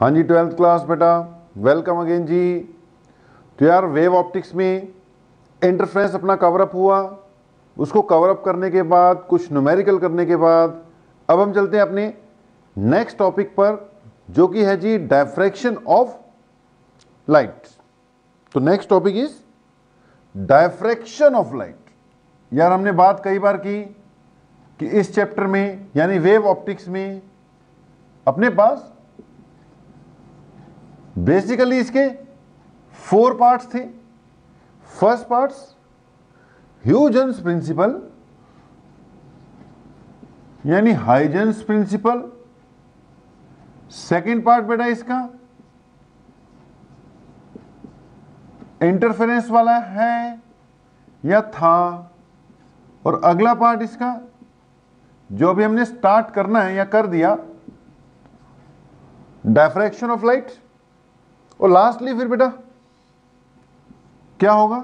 हाँ जी twelfth class बेटा वेलकम अगेन जी। तो यार वेव ऑप्टिक्स में इंटरफ्रेंस अपना कवर अप हुआ। उसको कवर अप करने के बाद, कुछ न्यूमेरिकल करने के बाद, अब हम चलते हैं अपने नेक्स्ट टॉपिक पर, जो कि है जी डायफ्रैक्शन ऑफ़ लाइट तो next topic is diffraction of light यार, हमने बात कई बार की कि इस चैप्टर में, यानी वेव ऑप्टिक्स में, अपने पास बेसिकली इसके फोर पार्ट्स थे। फ़र्स्ट पार्ट्स ह्यूजन्स प्रिंसिपल, यानी हाइजेंस प्रिंसिपल। सेकेंड पार्ट बेटा इसका, इंटरफेरेंस वाला है या था? और अगला पार्ट इसका, जो भी हमने स्टार्ट करना है या कर दिया, डायफ्रैक्शन ऑफ़ लाइट। और लास्टली फिर बेटा, क्या होगा?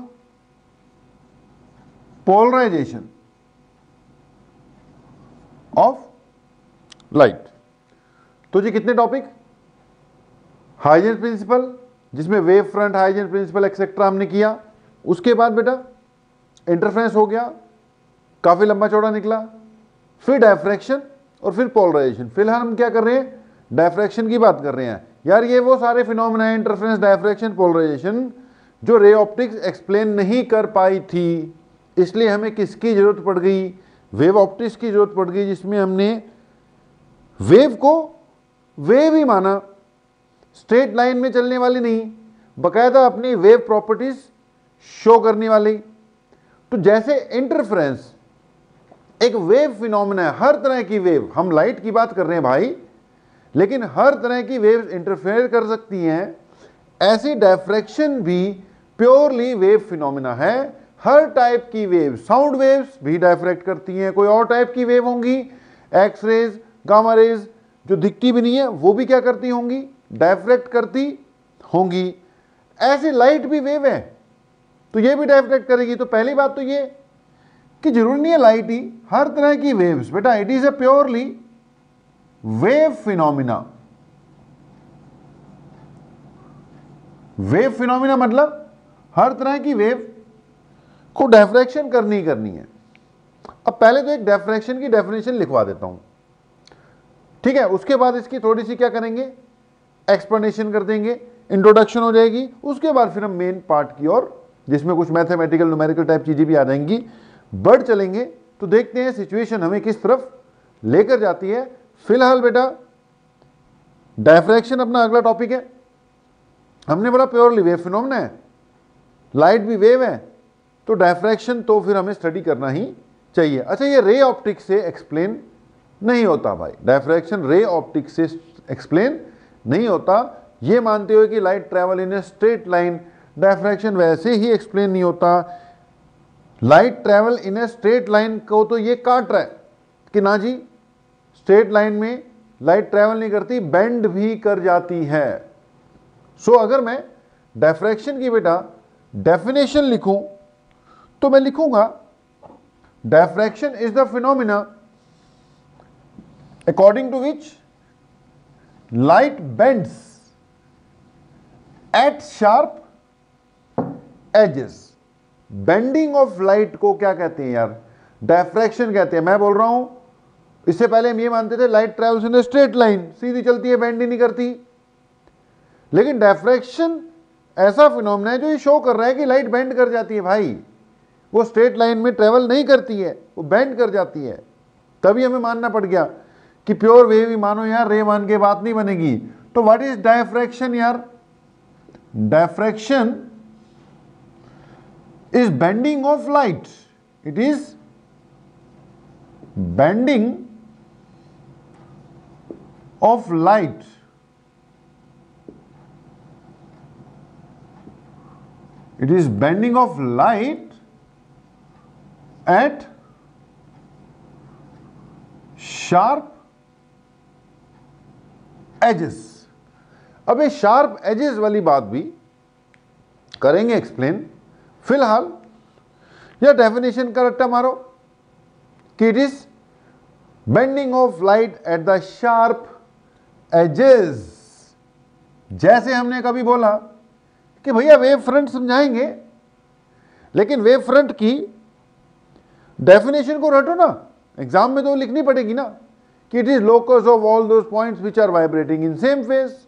पोलराइजेशन ऑफ़ लाइट तो जी कितने टॉपिक हाइजेन प्रिंसिपल जिसमें wave front Huygens principle etcetera हमने किया। उसके बाद बेटा इंटरफ्रेंस हो गया, काफ़ी लंबा चौड़ा निकला। फिर डायफ्रैक्शन और फिर पोलराइजेशन फ़िलहाल हम क्या कर रहे हैं? डायफ्रैक्शन की बात कर रहे हैं। यार, ये वो सारे फिनोमिना है इंटरफ्रेंस डायफ्रैक्शन पोलराइजेशन जो रे ऑप्टिक्स एक्सप्लेन नहीं कर पाई थी, इसलिए हमें किसकी ज़रूरत पड़ गई? वेव ऑप्टिक्स की ज़रूरत पड़ गई, जिसमें हमने वेव को वेव ही माना। स्ट्रेट लाइन में चलने वाली नहीं, बकायदा अपनी वेव प्रॉपर्टीज़ शो करने वाली। तो जैसे इंटरफ्रेंस एक वेव फिनोमिना है, हर तरह की वेव हम लाइट की बात कर रहे हैं भाई लेकिन हर तरह की वेव इंटरफेयर कर सकती हैं। ऐसी डायफ्रैक्शन भी प्योरली वेव फिनोमिना है। हर टाइप की वेव साउंड वेव्स भी डायफ्रैक्ट करती हैं। कोई और टाइप की वेव होंगी एक्स रेज गामा रेज जो दिखती भी नहीं है, वो भी क्या करती होंगी? डायफ्रैक्ट करती होंगी। ऐसी लाइट भी वेव है तो ये भी डायफ्रैक्ट करेगी। तो पहली बात तो ये कि ज़रूरी नहीं है लाइट ही, हर तरह की वेव्स बेटा it is a purely wave phenomena. Wave phenomena मतलब हर तरह की वेव को डेफ्रैक्शन करनी ही करनी है। अब पहले तो एक डेफ्रैक्शन की डेफिनेशन लिखवा देता हूँ। ठीक है, उसके बाद इसकी थोड़ी सी क्या करेंगे? एक्सप्लेनेशन कर देंगे इंट्रोडक्शन हो जाएगी, उसके बाद फिर हम मेन पार्ट की ओर, जिसमें कुछ मैथमेटिकल न्यूमेरिकल टाइप चीज़ें भी आ जाएँगी बढ़ चलेंगे। तो देखते हैं सिचुएशन हमें किस तरफ़ लेकर जाती है। फ़िलहाल बेटा डायफ्रैक्शन अपना अगला टॉपिक है। हमने बोला प्योरली वेव फिनोमना है लाइट भी वेव है तो डायफ्रैक्शन तो फिर हमें स्टडी करना ही चाहिए। अच्छा ये रे ऑप्टिक से एक्सप्लेन नहीं होता भाई। डायफ्रैक्शन रे ऑप्टिक से एक्सप्लेन नहीं होता। ये मानते हुए कि light travel in a straight line diffraction वैसे ही एक्सप्लेन नहीं होता। Light travel in a straight line को तो ये काट रहा है। कि ना जी स्ट्रेट लाइन में लाइट ट्रेवल नहीं करती बेंड भी कर जाती है। सो so, अगर मैं डेफ्रैक्शन की बेटा डेफिनेशन लिखूं तो मैं लिखूँगा diffraction is the phenomena according to which light bends at sharp edges bending of light को क्या कहते हैं यार? डेफ्रैक्शन कहते हैं। मैं बोल रहा हूँ इससे पहले हम ये मानते थे light travels in straight line सीधी चलती है बैंड ही नहीं करती। लेकिन डेफ्रैक्शन ऐसा फिनोमना है जो ये शो कर रहा है कि लाइट बैंड कर जाती है, भाई। वो स्ट्रेट लाइन में ट्रेवल नहीं करती है, वो बैंड कर जाती है। तभी हमें मानना पड़ गया कि प्योर वेव ही मानो यार रे मान के बात नहीं बनेगी। तो व्हाट इज़ डायफ्रैक्शन यार? Diffraction is bending of light it is bending of light. It is bending of light at sharp edges. अब ये शार्प एजेस वाली बात भी करेंगे एक्सप्लेन फ़िलहाल, यह डेफिनेशन का रट्टा मारो, कि it is bending of light at the sharp edges. जैसे हमने कभी बोला कि भैया वेव फ्रंट समझाएँगे, लेकिन वेव फ्रंट की डेफिनेशन को रटो ना। एग्ज़ाम में तो लिखनी पड़ेगी ना कि it is locus of all those points which are vibrating in same phase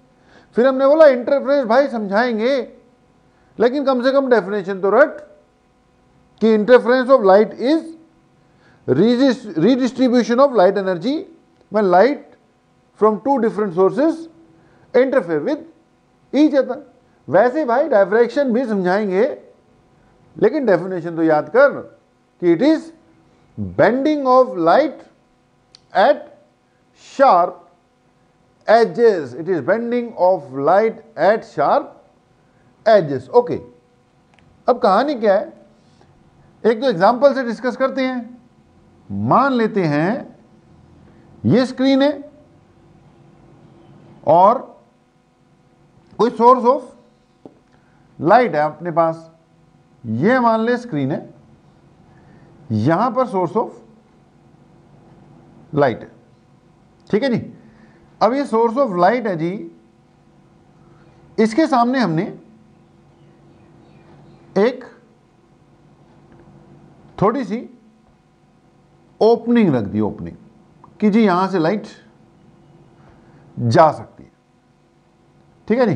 फिर हमने बोला इंटरफ्रेस भाई समझाएँगे, लेकिन कम से कम डेफिनेशन तो रट कि interference of light is redistribution of light energy when light from two different sources interfere with each other वैसे भाई डायफ्रैक्शन भी समझाएँगे, लेकिन डेफिनेशन तो याद कर कि it is bending of light at sharp edges it is bending of light at sharp edges okay अब कहानी क्या है? एक दो एग्जांपल से डिस्कस करते हैं। मान लेते हैं, ये स्क्रीन है और कोई सोर्स ऑफ़ लाइट है अपने पास। ये मान ले स्क्रीन है। यहाँ पर सोर्स ऑफ़ लाइट है। ठीक है जी? अब ये सोर्स ऑफ़ लाइट है जी। इसके सामने हमने एक थोड़ी सी ओपनिंग रख दी ओपनिंग कि जी यहाँ से लाइट जा सकती है। ठीक है जी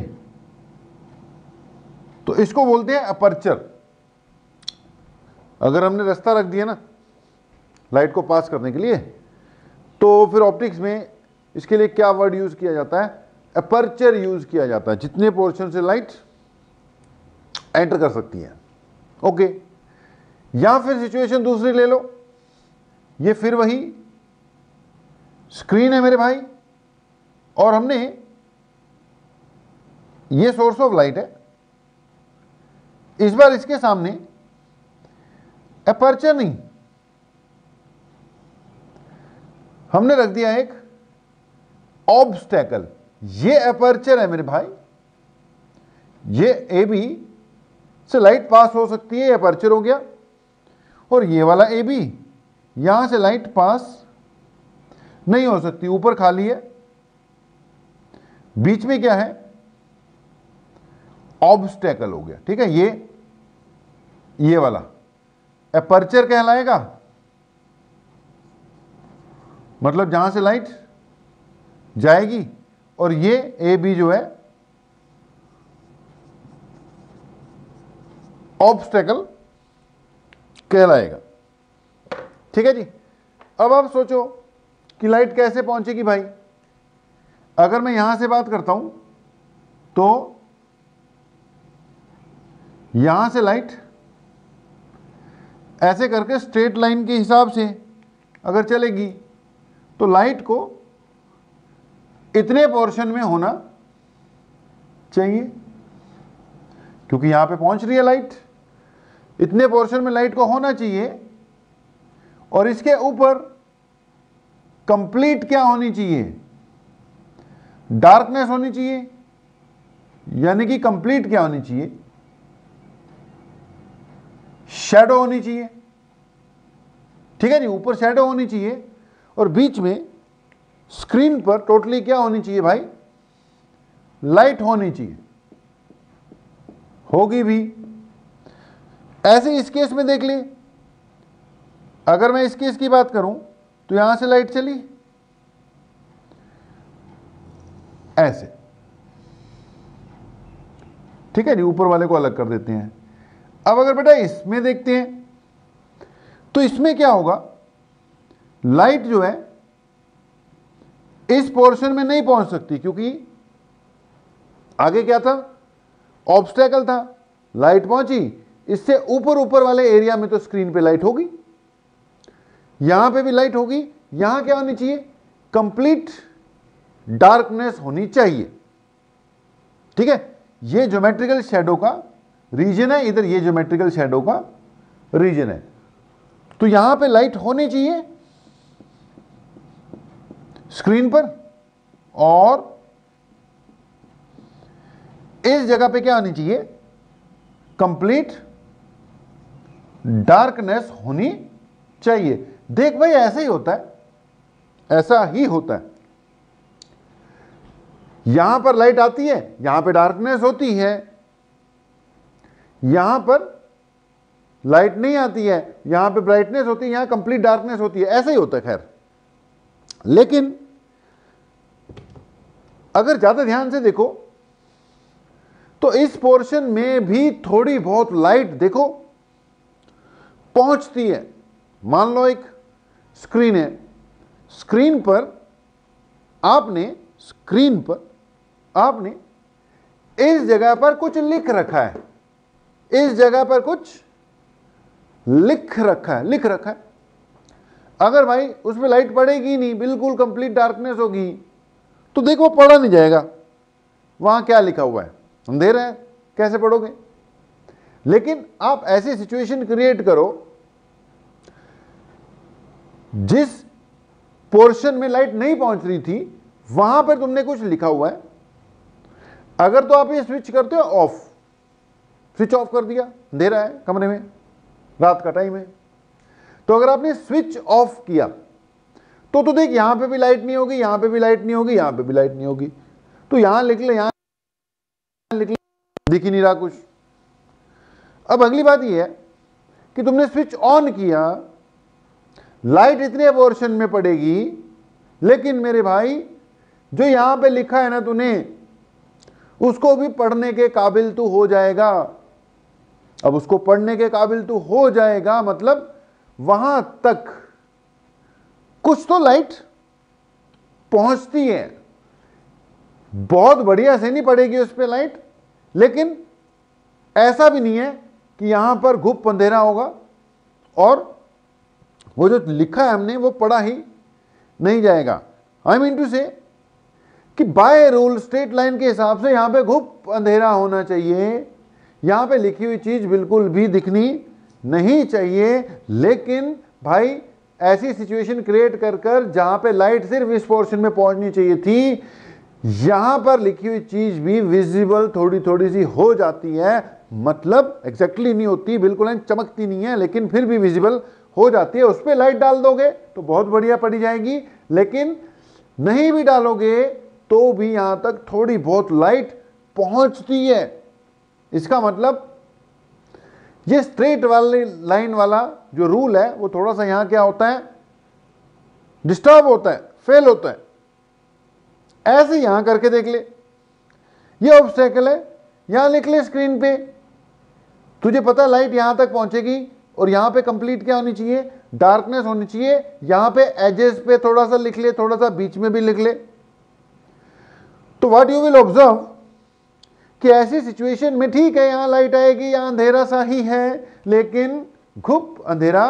तो इसको बोलते हैं अपर्चर अगर हमने रास्ता रख दिया ना लाइट को पास करने के लिए तो फिर ऑप्टिक्स में इसके लिए क्या वर्ड यूज़ किया जाता है? अपर्चर यूज़ किया जाता है। जितने पोर्शन से लाइट एंटर कर सकती है। ओके या फिर सिचुएशन दूसरी ले लो। ये फिर वही स्क्रीन है मेरे भाई। और हमने ये सोर्स ऑफ़ लाइट है। इस बार इसके सामने अपर्चर नहीं। हमने रख दिया एक ऑब्स्टेकल ये अपर्चर है मेरे भाई। ये ए बी से लाइट पास हो सकती है अपर्चर हो गया। और ये वाला ए बी यहाँ से लाइट पास नहीं हो सकती, ऊपर खाली है। बीच में क्या है? ऑब्स्टेकल हो गया, ठीक है? ये ये वाला। अपर्चर कहलाएगा मतलब जहाँ से लाइट जाएगी, और ये ए बी जो है ऑब्स्टेकल कहलाएगा। ठीक है जी? अब आप सोचो कि लाइट कैसे पहुंचेगी भाई? अगर मैं यहाँ से बात करता हूँ तो यहाँ से लाइट ऐसे करके स्ट्रेट लाइन के हिसाब से अगर चलेगी तो लाइट को इतने पोर्शन में होना चाहिए। क्योंकि यहाँ पे पहुँच रही है लाइट इतने पोर्शन में लाइट को होना चाहिए और इसके ऊपर कंप्लीट क्या होनी चाहिए? डार्कनेस होनी चाहिए। यानी कि कंप्लीट क्या होनी चाहिए? शेडो होनी चाहिए। ठीक है जी? ऊपर शेडो होनी चाहिए और बीच में स्क्रीन पर टोटली क्या होनी चाहिए भाई? लाइट होनी चाहिए। होगी भी। ऐसे इस केस में देख ली। अगर मैं इस केस की बात करूँ तो यहाँ से लाइट चली। ऐसे। ठीक है जी, ऊपर वाले को अलग कर देते हैं। अब अगर बेटा इसमें देखते हैं तो इसमें क्या होगा? लाइट जो है, इस पोर्शन में नहीं पहुँच सकती, क्योंकि आगे क्या था? ऑब्स्टेकल था। लाइट पहुँची। इससे ऊपर ऊपर वाले एरिया में तो स्क्रीन पे लाइट होगी। यहाँ पे भी लाइट होगी। यहाँ क्या होनी चाहिए? कंप्लीट डार्कनेस होनी चाहिए। ठीक है? ये ज्योमेट्रिकल शेडो का रीजन है, इधर ये ज्योमेट्रिकल शेडो का रीजन है। तो यहाँ पे लाइट होनी चाहिए स्क्रीन पर, और इस जगह पे क्या आनी चाहिए? कंप्लीट डार्कनेस होनी चाहिए। देख भाई, ऐसा ही होता है, ऐसा ही होता है। यहाँ पर लाइट आती है, यहाँ पे डार्कनेस होती है। यहाँ पर लाइट नहीं आती है, यहाँ पे ब्राइटनेस होती है, यहाँ कंप्लीट डार्कनेस होती है। ऐसा ही होता है, खैर। लेकिन अगर ज़्यादा ध्यान से देखो तो इस पोर्शन में भी थोड़ी बहुत लाइट देखो, पहुँचती है। मान लो एक स्क्रीन है। स्क्रीन पर आपने स्क्रीन पर आपने इस जगह पर कुछ लिख रखा है। इस जगह पर कुछ लिख रखा है, लिख रखा है। अगर भाई उसमें लाइट पड़ेगी नहीं, बिल्कुल कंप्लीट डार्कनेस होगी तो देखो पढ़ा नहीं जाएगा। वहाँ क्या लिखा हुआ है? अंधेरा है, कैसे पढ़ोगे? लेकिन आप ऐसी सिचुएशन क्रिएट करो, जिस पोर्शन में लाइट नहीं पहुँच रही थी, वहाँ पर तुमने कुछ लिखा हुआ है। अगर तो आप ये स्विच करते हो ऑफ़ स्विच ऑफ़ कर दिया, अंधेरा है कमरे में, रात का टाइम है। तो अगर आपने स्विच ऑफ़ किया तो तो देख यहाँ पे भी लाइट नहीं होगी, यहाँ पे भी लाइट नहीं होगी, यहाँ पे भी लाइट नहीं होगी। तो यहाँ लिख ले, यहाँ लिख ले, दिख ही नहीं रहा कुछ। अब अगली बात यह है कि तुमने स्विच ऑन किया लाइट इतने पोर्शन में पड़ेगी, लेकिन मेरे भाई, जो यहाँ पे लिखा है ना तूने उसको भी पढ़ने के काबिल तू हो जाएगा। अब उसको पढ़ने के काबिल तू हो जाएगा मतलब वहाँ तक। कुछ तो लाइट पहुँचती है। बहुत बढ़िया से नहीं पड़ेगी उस पर लाइट, लेकिन ऐसा भी नहीं है कि यहाँ पर घुप अंधेरा होगा। और वो जो लिखा है हमने, वो पढ़ा ही नहीं जाएगा। आई मीन टू से कि बाय रूल स्ट्रेट लाइन के हिसाब से यहाँ पे गुप अंधेरा होना चाहिए। यहाँ पे लिखी हुई चीज़ बिल्कुल भी दिखनी नहीं चाहिए। लेकिन भाई, ऐसी सिचुएशन क्रिएट कर कर जहाँ पे लाइट सिर्फ़ इस पोर्शन में पहुंचनी चाहिए थी, यहाँ पर लिखी हुई चीज़ भी विजिबल थोड़ी थोड़ी सी हो जाती है। मतलब एग्जैक्टली नहीं होती, बिल्कुल चमकती नहीं है, लेकिन फिर भी विजिबल हो जाती है। उस पर लाइट डाल दोगे तो बहुत बढ़िया पड़ी जाएगी। लेकिन नहीं भी डालोगे तो भी यहाँ तक थोड़ी बहुत लाइट पहुँचती है। इसका मतलब ये स्ट्रेट वाली लाइन वाला जो रूल है, वो थोड़ा सा यहाँ क्या होता है? डिस्टर्ब होता है फेल होता है। ऐसे यहाँ करके देख ले। ये ऑब्स्टेकल है, यहाँ लिख ले स्क्रीन पे। तुझे पता लाइट यहाँ तक पहुंचेगी, और यहाँ पे कंप्लीट क्या होनी चाहिए? डार्कनेस होनी चाहिए। यहाँ पे एजेस पे थोड़ा सा लिख ले, थोड़ा सा बीच में भी लिख ले। तो व्हाट यू विल ऑब्ज़र्व कि ऐसी सिचुएशन में ठीक है, यहाँ लाइट आएगी, यहाँ अंधेरा सा ही है, लेकिन घुप, अंधेरा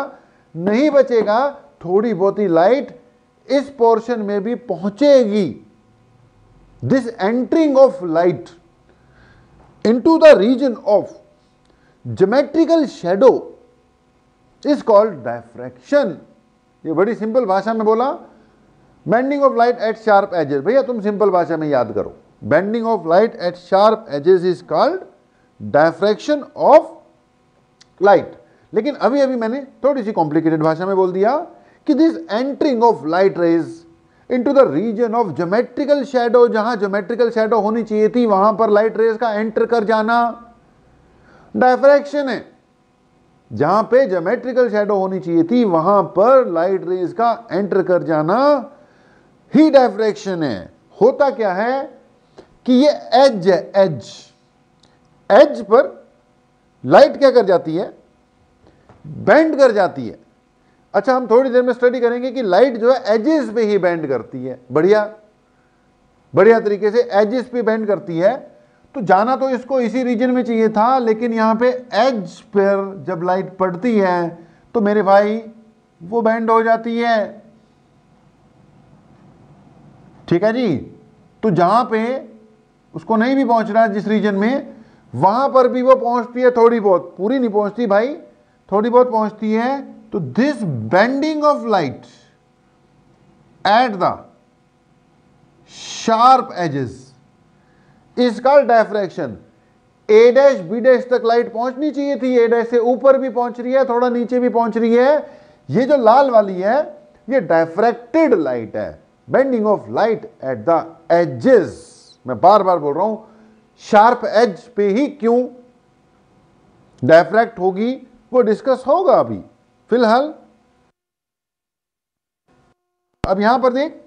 नहीं बचेगा, थोड़ी बहुत ही लाइट इस पोर्शन में भी पहुंचेगी। This entering of light into the region of geometrical shadow is called diffraction ये बड़ी सिंपल भाषा में बोला bending of light at sharp edges भैया, तुम सिंपल भाषा में याद करो। Bending of light at sharp edges is called diffraction of light लेकिन अभी अभी मैंने थोड़ी सी कॉम्प्लिकेटेड भाषा में बोल दिया कि this entering of light rays into the region of geometrical shadow जहाँ ज्योमेट्रिकल शेडो होनी चाहिए थी, वहाँ पर लाइट रेज का एंटर कर जाना। डायफ्रैक्शन है। जहाँ पे ज्योमेट्रिकल शेडो होनी चाहिए थी, वहाँ पर लाइट रेज का एंटर कर जाना। ही डायफ्रैक्शन है। होता क्या है कि ये एज है एज एज पर लाइट क्या कर जाती है? बैंड कर जाती है। अच्छा हम थोड़ी देर में स्टडी करेंगे कि लाइट जो है एजेस पे ही बैंड करती है। बढ़िया। बढ़िया तरीके से एजेस पे बैंड करती है। तो जाना तो इसको इसी रीजन में चाहिए था, लेकिन यहाँ पे एज पर जब लाइट पड़ती है तो मेरे भाई, वो बैंड हो जाती है। ठीक है जी? तो जहाँ पे उसको नहीं भी पहुँच रहा जिस रीजन में, वहाँ पर भी वो पहुँचती है थोड़ी बहुत। पूरी नहीं पहुँचती भाई, थोड़ी बहुत पहुँचती है। तो this bending of light at the sharp edges called diffraction A dash B dash तक लाइट पहुंचनी चाहिए थी। ए डैश से ऊपर भी पहुँच रही है, थोड़ा नीचे भी पहुँच रही है। ये जो लाल वाली है, ये डायफ्रैक्टेड लाइट है। Bending of light at the edges मैं बार बार बोल रहा हूँ शार्प एज पे ही क्यों डायफ्रैक्ट होगी, वो डिस्कस होगा अभी। फ़िलहाल, अब यहाँ पर देख,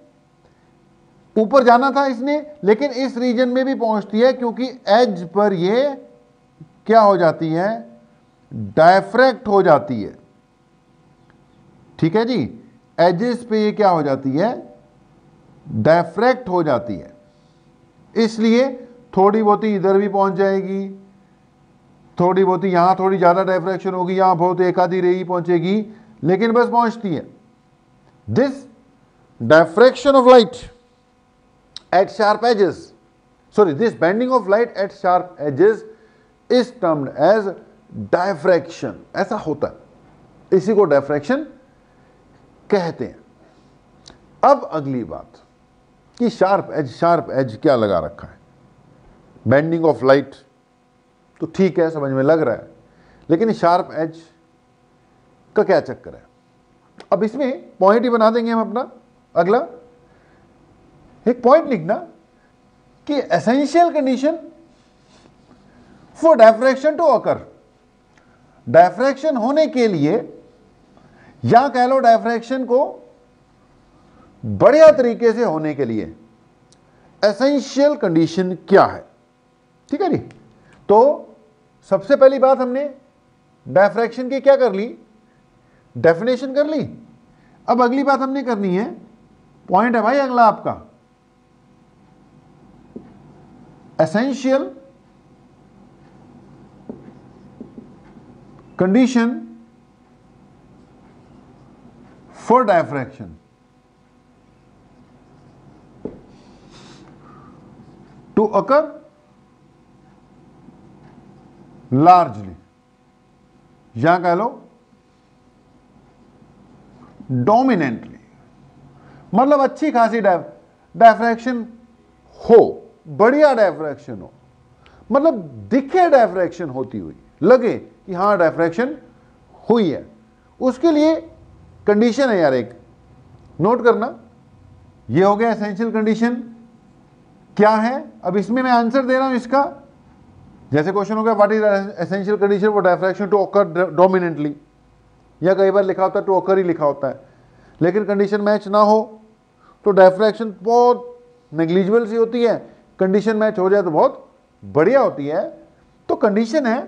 ऊपर जाना था इसने, लेकिन इस रीजन में भी पहुँचती है, क्योंकि एज पर ये क्या हो जाती है? डायफ्रैक्ट हो जाती है। ठीक है जी? एजेस पे ये क्या हो जाती है? डायफ्रैक्ट हो जाती है। इसलिए थोड़ी बहुत इधर भी पहुँच जाएगी, थोड़ी बहुत यहाँ थोड़ी ज़्यादा डायफ्रैक्शन होगी, यहाँ बहुत एक आधी रेई पहुंचेगी, लेकिन बस पहुँचती है। This diffraction of light at sharp edges sorry this bending of light at sharp edges is termed as diffraction ऐसा होता है। इसी को डायफ्रैक्शन कहते हैं। अब अगली बात। कि शार्प एज शार्प एज क्या लगा रखा है? बेंडिंग ऑफ़ लाइट तो ठीक है, समझ में लग रहा है। लेकिन शार्प एज का क्या चक्कर है? अब इसमें पॉइंट ही बना देंगे हम अपना। अगला। एक पॉइंट लिखना कि essential condition for diffraction to occur diffraction होने के लिए या कह लो डायफ्रैक्शन को बढ़िया तरीके से होने के लिए एसेंशियल कंडीशन क्या है? ठीक है जी? तो सबसे पहली बात हमने डायफ्रैक्शन की क्या कर ली? डेफिनेशन कर ली। अब अगली बात हमने करनी है। पॉइंट है भाई अगला आपका। Essential condition for diffraction to occur largely यहाँ कह लो डोमिनेंटली मतलब अच्छी खासी डायफ्रैक्शन हो, बढ़िया डायफ्रैक्शन हो. मतलब दिखे डायफ्रैक्शन होती हुई, लगे कि हाँ डायफ्रैक्शन हुई है. उसके लिए कंडीशन है यार एक. नोट करना, ये हो गया एसेंशियल कंडीशन क्या है? अब इसमें मैं आंसर दे रहा हूँ इसका। जैसे क्वेश्चन हो गया what is essential condition for diffraction to occur dominantly या कई बार लिखा होता है टू ऑकर ही लिखा होता है। लेकिन कंडीशन मैच ना हो तो डायफ्रैक्शन बहुत नेग्लिजिबल सी होती है। कंडीशन मैच हो जाए तो बहुत बढ़िया होती है। तो कंडीशन है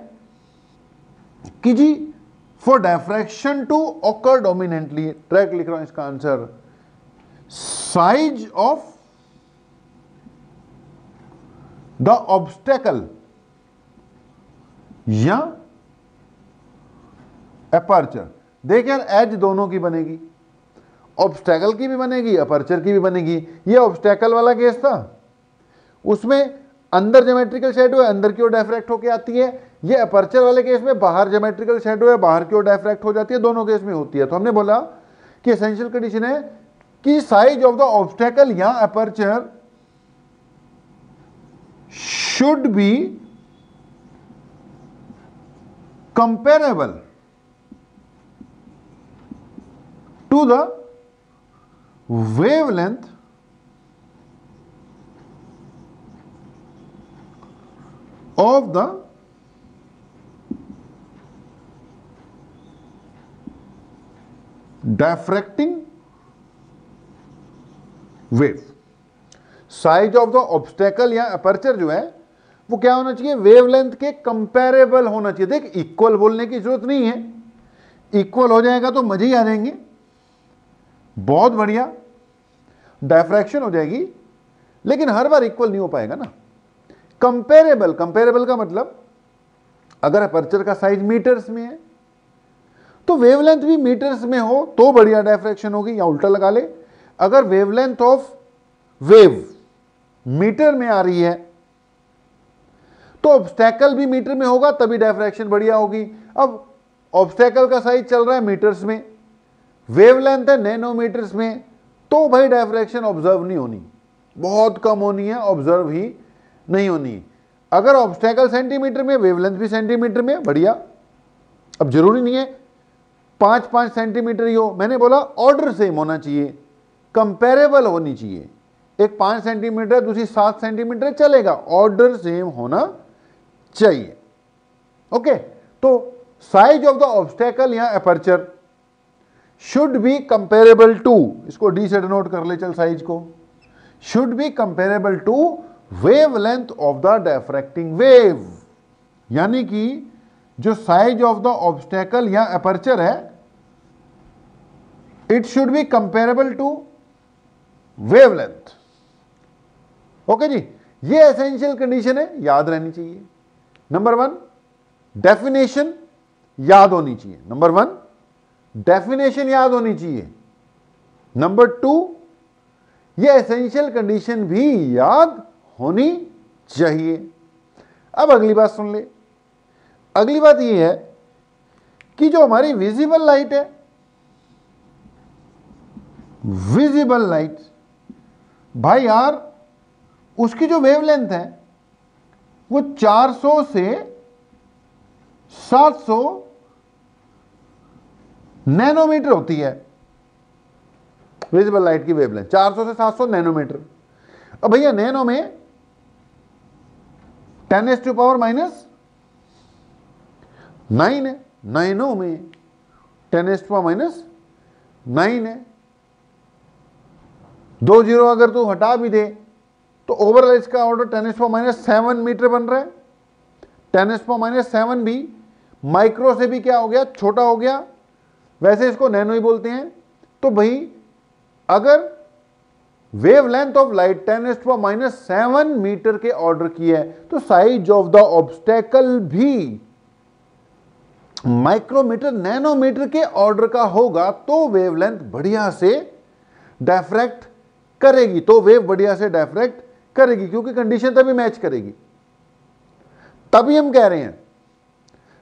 कि जी for diffraction to occur dominantly track लिख रहा हूँ इसका answer size of the obstacle या अपर्चर देख यार एज दोनों की बनेगी। ऑब्स्टेकल की भी बनेगी अपर्चर की भी बनेगी। ये ऑब्स्टेकल वाला केस था। उसमें अंदर जोमेट्रिकल शेडो है, अंदर की ओर डायफ्रैक्ट होकर आती है। ये अपर्चर वाले केस में बाहर जोमेट्रिकल शेडो है, बाहर की ओर डायफ्रैक्ट हो जाती है, दोनों केस में होती है। तो हमने बोला कि एसेंशियल कंडीशन है कि साइज़ ऑफ़ द ऑब्स्टेकल या aperture should be comparable to the wavelength of the diffracting wave. Size of the obstacle या अपर्चर जो है, वो क्या होना चाहिए? वेवलेंथ के कंपेरेबल होना चाहिए। देख इक्वल बोलने की ज़रूरत नहीं है। इक्वल हो जाएगा तो मज़े ही आ जाएँगे। बहुत बढ़िया। डायफ्रैक्शन हो जाएगी। लेकिन हर बार इक्वल नहीं हो पाएगा ना। कंपेरेबल कंपेरेबल का मतलब अगर अपर्चर का साइज़ मीटर्स में है तो वेवलेंथ भी मीटर्स में हो तो बढ़िया डायफ्रैक्शन होगी। या उल्टा लगा ले। अगर वेवलेंथ ऑफ़ वेव मीटर में आ रही है। तो ऑब्स्टैकल भी मीटर में होगा, तभी डायफ्रैक्शन बढ़िया होगी। अब ऑब्स्टैकल का साइज़ चल रहा है मीटर्स में वेवलेंथ है नैनोमीटर्स में तो भाई डायफ्रैक्शन ऑब्ज़र्व नहीं होनी। बहुत कम होनी है ऑब्ज़र्व ही नहीं होनी। अगर ऑब्स्टैकल सेंटीमीटर में वेवलेंथ भी सेंटीमीटर में, बढ़िया। अब ज़रूरी नहीं है, पाँच पाँच सेंटीमीटर ही हो। मैंने बोला ऑर्डर सेम होना चाहिए कंपेरेबल होनी चाहिए। एक पाँच सेंटीमीटर, दूसरी सात सेंटीमीटर चलेगा। ऑर्डर सेम होना चाहिए। ओके तो साइज़ ऑफ़ द ऑब्स्टेकल या aperture should be comparable to इसको डी से डिनोट कर ले चल साइज़ को। Should be comparable to wave length of the diffracting wave यानी कि जो साइज़ ऑफ़ द ऑब्स्टेकल या अपर्चर है it should be comparable to wave length okay जी, ये एसेंशियल कंडीशन है, याद रहनी चाहिए। नंबर वन डेफिनेशन याद होनी चाहिए। नंबर वन डेफिनेशन याद होनी चाहिए। नंबर टू ये एसेंशियल कंडीशन भी याद होनी चाहिए। अब अगली बात सुन ले। अगली बात ये है कि जो हमारी विजिबल लाइट है विजिबल लाइट भाई यार उसकी जो वेवलेंथ है, वो 400 से 700 नैनोमीटर होती है। विजिबल लाइट की वेवलेंथ 400 से 700 नैनोमीटर अब भैया नैनो में ten's to power minus nine है। नाइनो में ten's to power minus nine है। दो ज़ीरो अगर तू हटा भी दे तो ओवरऑल इसका order ten's minus seven metre बन रहा है। टेन एस माइनस सेवन भी माइक्रो से भी क्या हो गया? छोटा हो गया। वैसे इसको नैनो ही बोलते हैं। तो भाई, अगर wave length of light ten's minus seven metre के ऑर्डर की है तो साइज़ ऑफ़ द ऑब्स्टेकल भी माइक्रोमीटर नैनोमीटर के ऑर्डर का होगा तो वेवलेंथ बढ़िया से डेफ्रेक्ट करेगी। तो वेव बढ़िया से डेफ्रेक्ट करेगी, क्योंकि कंडीशन तभी मैच करेगी। तभी हम कह रहे हैं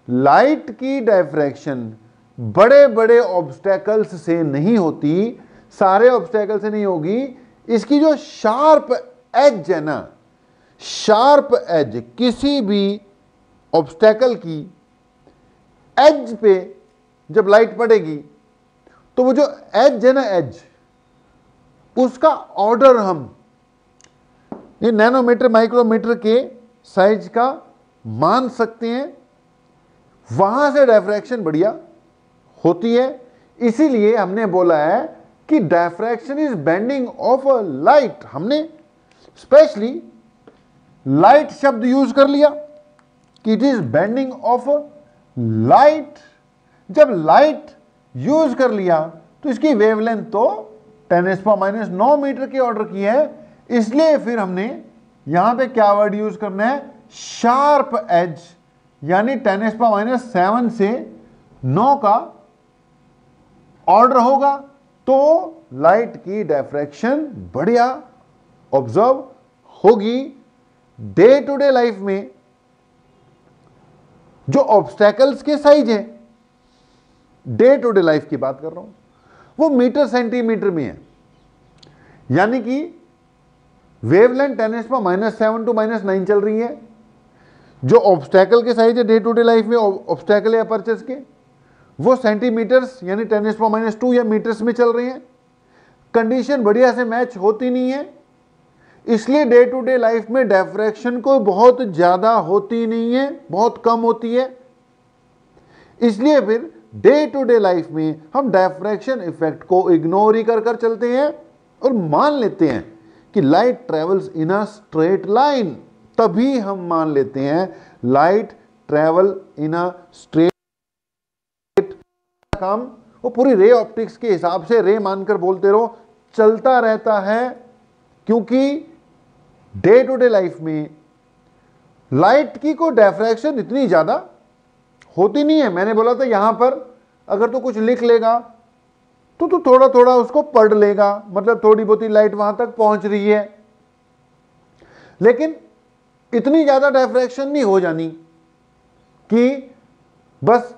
लाइट की डायफ्रैक्शन बड़े बड़े ऑब्स्टेकल्स से नहीं होती, सारे ऑब्स्टेकल से नहीं होगी। इसकी जो शार्प एज है ना शार्प एज किसी भी ऑब्स्टेकल की एज पे जब लाइट पड़ेगी तो वो जो एज है ना एज उसका ऑर्डर हम ये नैनोमीटर माइक्रोमीटर के साइज़ का मान सकते हैं। वहाँ से डायफ्रैक्शन बढ़िया होती है। इसीलिए हमने बोला है कि diffraction is bending of a light हमने स्पेशली लाइट शब्द यूज़ कर लिया कि it is bending of light जब लाइट यूज़ कर लिया तो इसकी वेवलेंथ तो टेन एस्पा माइनस नौ मीटर की ऑर्डर की है। इसलिए फिर हमने यहाँ पे क्या वर्ड यूज़ करना है? शार्प एज यानी टेन एस्पा माइनस सेवन से नौ का ऑर्डर होगा। तो लाइट की डेफ्रेक्शन बढ़िया ऑब्ज़र्व होगी। डे टू डे लाइफ में जो ऑब्स्टेकल्स के साइज़ है डे टू डे लाइफ की बात कर रहा हूँ, वो मीटर सेंटीमीटर में है। यानी कि wavelength ten S minus seven to minus nine चल रही है। जो ऑब्स्टैकल के साइज़ है डे टू डे लाइफ में ऑब्स्टैकल या परचेस के, वो सेंटीमीटर्स यानी टेन एस माइनस टू या मीटर्स में चल रही हैं। कंडीशन बढ़िया से मैच होती नहीं है। इसलिए डे टू डे लाइफ में डेफ्रैक्शन को बहुत ज़्यादा होती नहीं है, बहुत कम होती है। इसलिए फिर डे टू डे लाइफ में हम डेफ्रैक्शन इफ़ेक्ट को इग्नोर ही कर कर चलते हैं और मान लेते हैं। कि light travels in a straight line तभी हम मान लेते हैं light travel in a straight काम। वो पूरी रे ऑप्टिक्स के हिसाब से रे मानकर बोलते रहो, चलता रहता है, क्योंकि डे टू डे लाइफ में लाइट की को डेफ्रैक्शन इतनी ज़्यादा होती नहीं है। मैंने बोला था यहाँ पर, अगर तो कुछ लिख लेगा तो तू थोड़ा थोड़ा उसको पढ़ लेगा। मतलब थोड़ी बहुत ही लाइट वहाँ तक पहुँच रही है। लेकिन इतनी ज़्यादा डायफ्रैक्शन नहीं हो जानी कि बस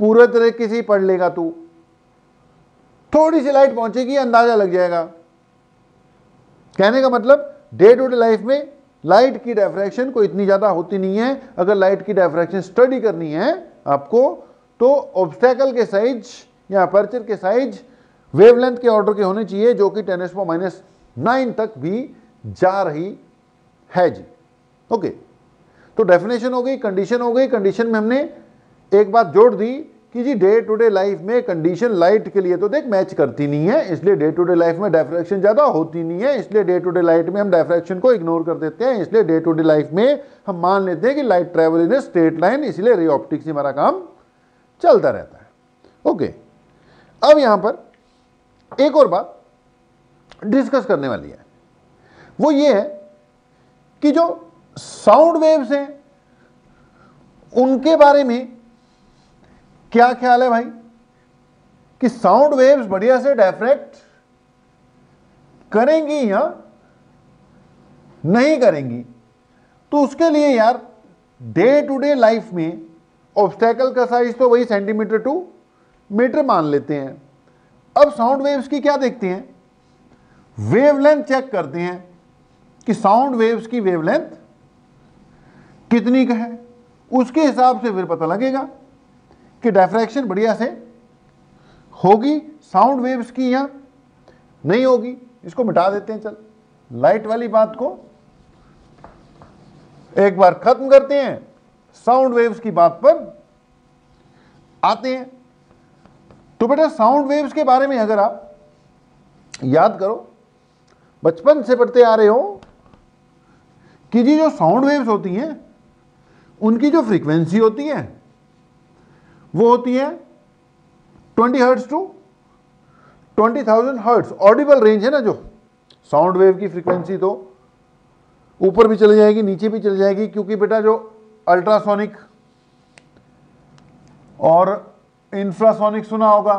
पूरे तरीके से पढ़ लेगा तू। थोड़ी सी लाइट पहुंचेगी, अंदाज़ा लग जाएगा। कहने का मतलब डे टू डे लाइफ में लाइट की डायफ्रैक्शन को इतनी ज़्यादा होती नहीं है। अगर लाइट की डायफ्रैक्शन स्टडी करनी है आपको तो ऑब्स्टेकल के साइज़ या अपर्चर के साइज़ वेवलेंथ के ऑर्डर के होने चाहिए, जो कि टेन एस्पो माइनस नाइन तक भी जा रही है जी। ओके तो डेफिनेशन हो गई कंडीशन हो गई। कंडीशन में हमने एक बात जोड़ दी कि जी डे टू डे लाइफ में कंडीशन लाइट के लिए तो देख मैच करती नहीं है, इसलिए डे टू डे लाइफ में डायफ्रैक्शन ज़्यादा होती नहीं है, इसलिए डे टू डे लाइट में हम डायफ्रैक्शन को इग्नोर कर देते हैं, इसलिए डे टू डे लाइफ में हम मान लेते हैं कि light travel in a straight line इसलिए रे ऑप्टिक्स से हमारा काम चलता रहता है। ओके अब यहाँ पर एक और बात डिस्कस करने वाली है। वो ये है कि जो साउंड वेव्स हैं, उनके बारे में क्या ख्याल है भाई? कि साउंड वेव्स बढ़िया से डेफ्रेक्ट करेंगी या नहीं करेंगी? तो उसके लिए यार डे टू डे लाइफ में ऑब्स्टेकल का साइज़ तो वही सेंटीमीटर टू मीटर मान लेते हैं। अब साउंड वेव्स की क्या देखते हैं? वेवलेंथ चेक करते हैं कि साउंड वेव्स की वेवलेंथ कितनी का है। उसके हिसाब से फिर पता लगेगा कि डायफ्रैक्शन बढ़िया से होगी साउंड वेव्स की या नहीं होगी। इसको मिटा देते हैं, चल। लाइट वाली बात को एक बार खत्म करते हैं। साउंड वेव्स की बात पर आते हैं। तो बेटा साउंड वेव्स के बारे में अगर आप याद करो बचपन से पढ़ते आ रहे हो कि जी जो साउंड वेव्स होती हैं उनकी जो फ्रीक्वेंसी होती है वो होती है 20 hertz to 20,000 hertz audible range है ना जो? साउंड वेव की फ्रीक्वेंसी तो ऊपर भी चली जाएगी नीचे भी चली जाएगी क्योंकि बेटा जो अल्ट्रासोनिक और इंफ्रासोनिक सुना होगा।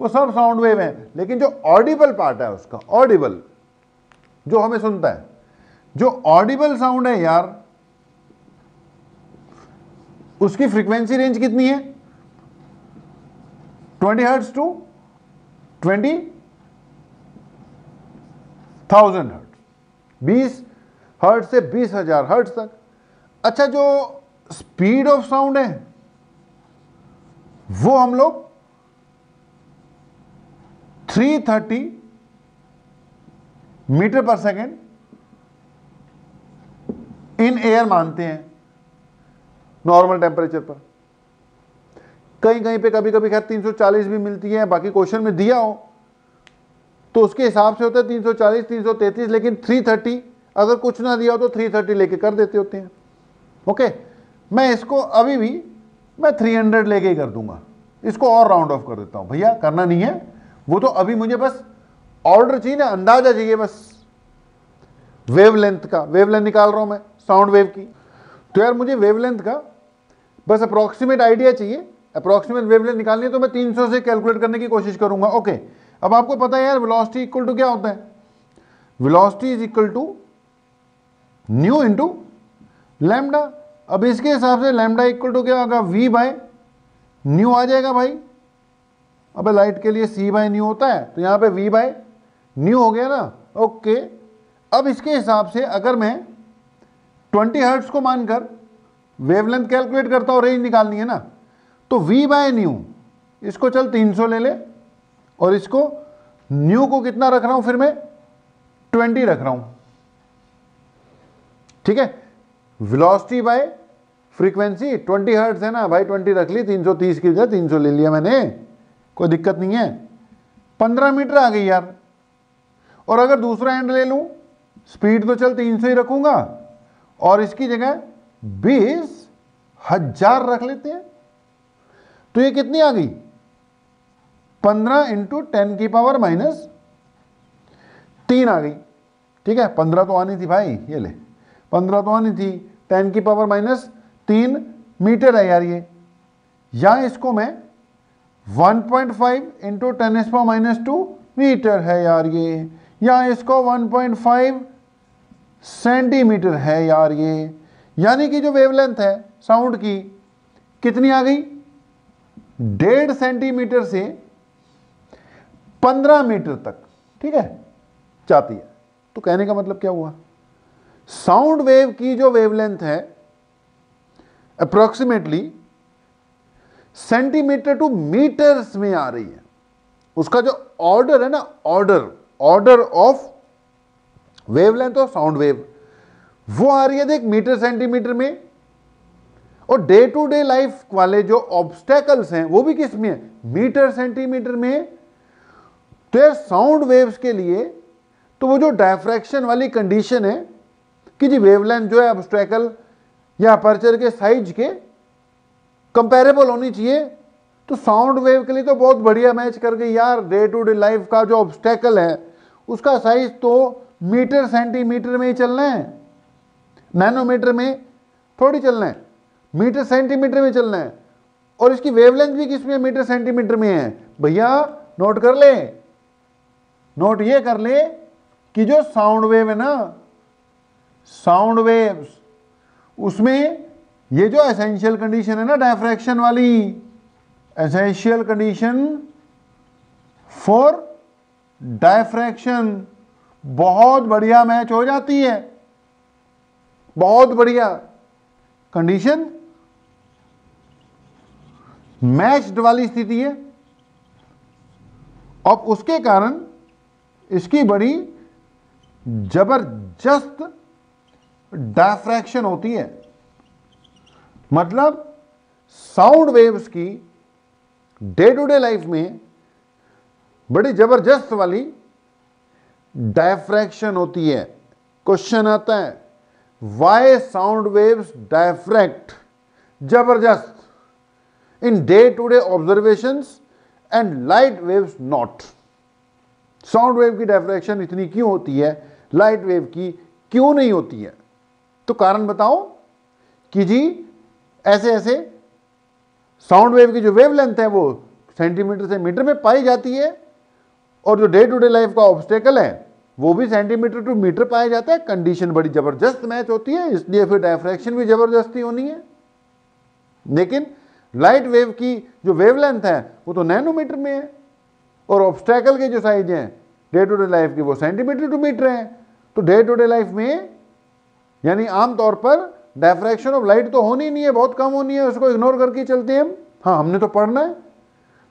वो सब साउंड वेव है। लेकिन जो ऑडिबल पार्ट है उसका ऑडिबल जो हमें सुनता है, जो ऑडिबल साउंड है यार, उसकी फ्रीक्वेंसी रेंज कितनी है? 20 हर्ट्स टू 20 थाउज़ेंड हर्ट बीस हर्ट से बीस हज़ार हर्ट तक। अच्छा जो स्पीड ऑफ़ साउंड है वो हम लोग 330 मीटर पर सेकेंड इन एयर मानते हैं नॉर्मल टेम्परेचर पर। कहीं कहीं पे कभी कभी खैर 340 भी मिलती है, बाकी क्वेश्चन में दिया हो तो उसके हिसाब से होता है 340 333 लेकिन 330 अगर कुछ ना दिया हो तो 330 लेके कर देते होते हैं। ओके मैं इसको अभी भी मैं 300 लेके ही कर दूँगा। इसको और राउंड ऑफ़ कर देता हूँ। भैया, करना नहीं है। वो तो अभी मुझे बस ऑर्डर चाहिए, ना, अंदाज़ा चाहिए बस। वेवलेंथ का। वेवलेंथ निकाल रहा हूँ मैं साउंड वेव की। तो यार, मुझे वेवलेंथ का बस अप्रोक्सीमेट आइडिया चाहिए। अप्रोक्सीमेट वेवलेंथ निकालनी है तो मैं 300 से कैलकुलेट करने की कोशिश करूँगा। ओके अब आपको पता है यार वेलोसिटी इक्वल टू क्या होता है? Velocity is equal to nu into lambda अब इसके हिसाब से लैमडा इक्वल टू क्या होगा? वी बाय न्यू आ जाएगा भाई। अब लाइट के लिए सी बाय न्यू होता है तो यहाँ पे वी बाय न्यू हो गया ना? ओके अब इसके हिसाब से अगर मैं 20 हर्ट्स को मानकर वेवलेंथ कैलकुलेट करता हूँ रेंज निकालनी है ना? तो वी बाय न्यू इसको चल 300 ले ले, और इसको न्यू को कितना रख रहा हूँ फिर मैं? 20 रख रहा हूँ। ठीक है? वेलोसिटी बाय फ्रीक्वेंसी 20 हर्ट्ज है ना? भाई 20 रख ली 330 की जगह 300 ले लिया मैंने। कोई दिक्कत नहीं है। 15 मीटर आ गई यार। और अगर दूसरा एंड ले लूँ स्पीड तो चल 300 ही रखूँगा। और इसकी जगह 20 हज़ार रख लेते हैं। तो ये कितनी आ गई? 15 इंटू टेन की पावर माइनस तीन आ गई। ठीक है? पंद्रह तो आनी थी भाई, ये ले। पंद्रह तो आनी थी। टेन की पावर माइनस तीन मीटर है यार ये। या इसको मैं 1.5 point five into ten's power minus two metre है यार ये। या इसको 1.5 सेंटीमीटर है यार ये। यानी कि जो वेवलेंथ है साउंड की, कितनी आ गई? डेढ़ सेंटीमीटर से पंद्रह मीटर तक। ठीक है? जाती है। तो कहने का मतलब क्या हुआ? साउंड वेव की जो वेवलेंथ है अप्रोक्सीमेटली सेंटीमीटर टू मीटर्स में आ रही है। उसका जो ऑर्डर है ना order order of wavelength of sound wave, वो आ रही है देख मीटर सेंटीमीटर में। और डे टू डे लाइफ वाले जो ऑब्स्टेकल्स हैं, वो भी किसमें है? मीटर सेंटीमीटर में तो साउंड वेव्स के लिए तो वो जो डायफ्रैक्शन वाली कंडीशन है कि जी वेवलेंथ जो है ऑब्स्टेकल या अपर्चर के साइज़ के कंपेरेबल होनी चाहिए। तो साउंड वेव के लिए तो बहुत बढ़िया मैच कर गई यार। डे टू डे लाइफ का जो ऑब्स्टेकल है, उसका साइज़ तो मीटर सेंटीमीटर में ही चलना है। नैनोमीटर में थोड़ी चलना है। मीटर सेंटीमीटर में चलना है। और इसकी वेवलेंथ भी किसमें? मीटर सेंटीमीटर में है। भैया नोट कर ले। नोट ये कर ले कि जो साउंड वेव है ना साउंड वेव्स। उसमें ये जो एसेंशियल कंडीशन है ना डायफ्रैक्शन वाली एसेंशियल कंडीशन फॉर डायफ्रैक्शन बहुत बढ़िया मैच हो जाती है। बहुत बढ़िया। कंडीशन मैच्ड वाली स्थिति है। अब उसके कारण इसकी बड़ी ज़बरदस्त डायफ्रैक्शन होती है। मतलब साउंड वेव्स की डे टू डे लाइफ में बड़ी ज़बरदस्त वाली डायफ्रैक्शन होती है। क्वेश्चन आता है वाई साउंड वेव्स डायफ्रैक्ट ज़बरदस्त। In day to day observation and light waves not sound wave की डायफ्रैक्शन इतनी क्यों होती है? लाइट वेव की क्यों नहीं होती है? तो कारण बताओ कि जी, ऐसे ऐसे साउंड वेव की जो वेव लेंथ है वो सेंटीमीटर से मीटर में पाई जाती है और जो डे टू डे लाइफ का ऑब्स्टेकल है, वो भी सेंटीमीटर टू मीटर पाया जाता है। कंडीशन बड़ी ज़बरदस्त मैच होती है, इसलिए फिर डायफ्रैक्शन भी ज़बरदस्ती होनी है। लेकिन लाइट वेव की जो वेव लेंथ है, वो तो नैनोमीटर में है और ऑब्स्टेकल के जो साइज़ हैं, डे टू डे लाइफ की वो सेंटीमीटर टू मीटर हैं। तो डे टू डे लाइफ में यानी आमतौर पर डायफ्रैक्शन ऑफ़ लाइट तो होनी नहीं है, बहुत कम होनी है, उसको इग्नोर करके चलते हैं हम। हाँ हमने तो पढ़ना है।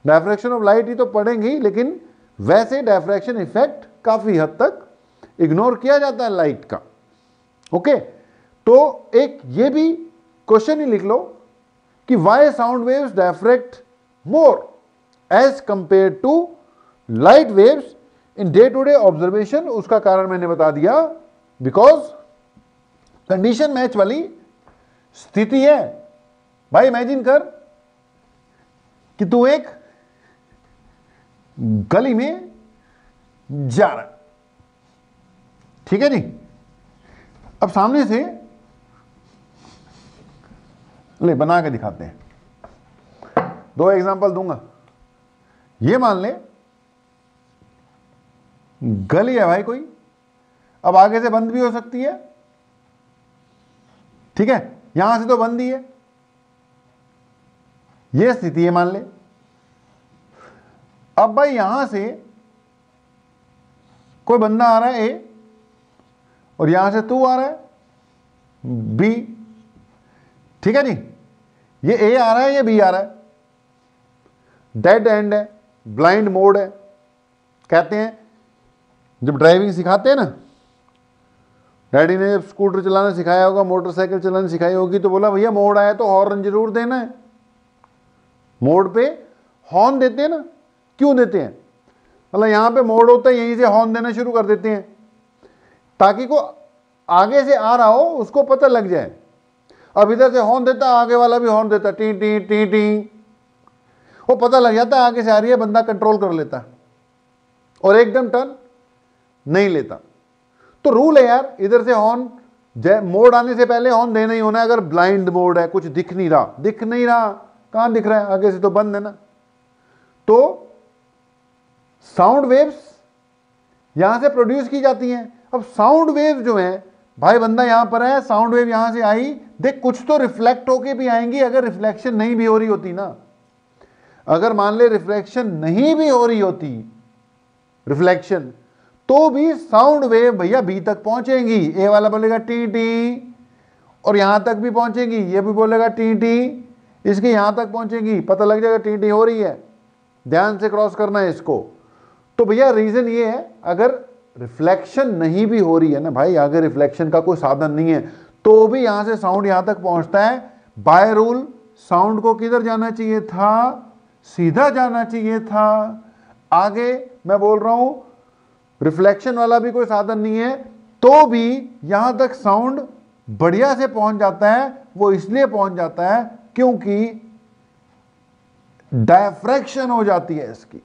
डायफ्रैक्शन ऑफ़ लाइट ही तो पढ़ेंगे ही, लेकिन वैसे डायफ्रैक्शन इफ़ेक्ट काफ़ी हद तक इग्नोर किया जाता है लाइट का। ओके? तो एक ये भी क्वेश्चन ही लिख लो कि why sound waves diffract more as compare to light waves in day to day observation उसका कारण मैंने बता दिया। बिकॉज़ कंडीशन मैच वाली स्थिति है। भाई इमेजिन कर कि तू एक गली में जा रहा ठीक है जी? अब सामने से ले, बना के दिखाते हैं। दो एग्जांपल दूँगा। ये मान ले, गली है भाई कोई। अब आगे से बंद भी हो सकती है। ठीक है? यहाँ से तो बंद ही है। यह स्थिति है, मान ले। अब भाई यहाँ से कोई बंदा आ रहा है ए, और यहाँ से तू आ रहा है बी। ठीक है जी? ये ए आ रहा है, ये बी आ रहा है। डेड एंड है ब्लाइंड मोड है। कहते हैं, जब ड्राइविंग सिखाते हैं ना डैडी ने जब स्कूटर चलाना सिखाया होगा, मोटरसाइकिल चलाना सिखाई होगी तो बोला, भैया, मोड़ आया तो हॉर्न ज़रूर देना है। मोड़ पे हॉर्न देते हैं ना? क्यों देते हैं? मतलब यहाँ पे मोड़ होता है, यहीं से हॉर्न देना शुरू कर देते हैं। ताकि को आगे से आ रहा हो, उसको पता लग जाए। अब इधर से हॉर्न देता, आगे वाला भी हॉर्न देता, टी टी टी टी। वो पता लग जाता, आगे से आ रही है, बंदा कंट्रोल कर लेता। और एकदम टर्न नहीं लेता। तो रूल है यार, इधर से हॉर्न जय मोड आने से पहले हॉर्न देना ही होना है, अगर ब्लाइंड मोड है, कुछ दिख नहीं रहा। दिख नहीं रहा, कहाँ दिख रहा है? आगे से तो बंद है ना। तो साउंड वेव्स यहाँ से प्रोड्यूस की जाती हैं। अब साउंड वेव जो है, भाई बंदा यहाँ पर है साउंड वेव यहाँ से आई, देख, कुछ तो रिफ्लेक्ट होके भी आएँगी, अगर रिफ्लेक्शन नहीं भी हो रही होती ना। अगर मान ले रिफ्लेक्शन नहीं भी हो रही होती रिफ्लेक्शन तो भी साउंड वेव भैया बी तक पहुंचेगी। ए वाला बोलेगा टी टी, और यहाँ तक भी पहुंचेगी। ये भी बोलेगा टी टी, इसकी यहाँ तक पहुंचेगी। पता लग जाएगा टी टी हो रही है। ध्यान से क्रॉस करना है इसको। तो भैया रीजन ये है, अगर रिफ्लेक्शन नहीं भी हो रही है ना भाई अगर रिफ्लेक्शन का कोई साधन नहीं है तो भी यहाँ से साउंड यहाँ तक पहुँचता है। बाय रूल, साउंड को किधर जाना चाहिए था? सीधा जाना चाहिए था। आगे मैं बोल रहा हूँ रिफ्लेक्शन वाला भी कोई साधन नहीं है तो भी यहाँ तक साउंड बढ़िया से पहुँच जाता है, वो इसलिए पहुँच जाता है क्योंकि डायफ्रैक्शन हो जाती है इसकी।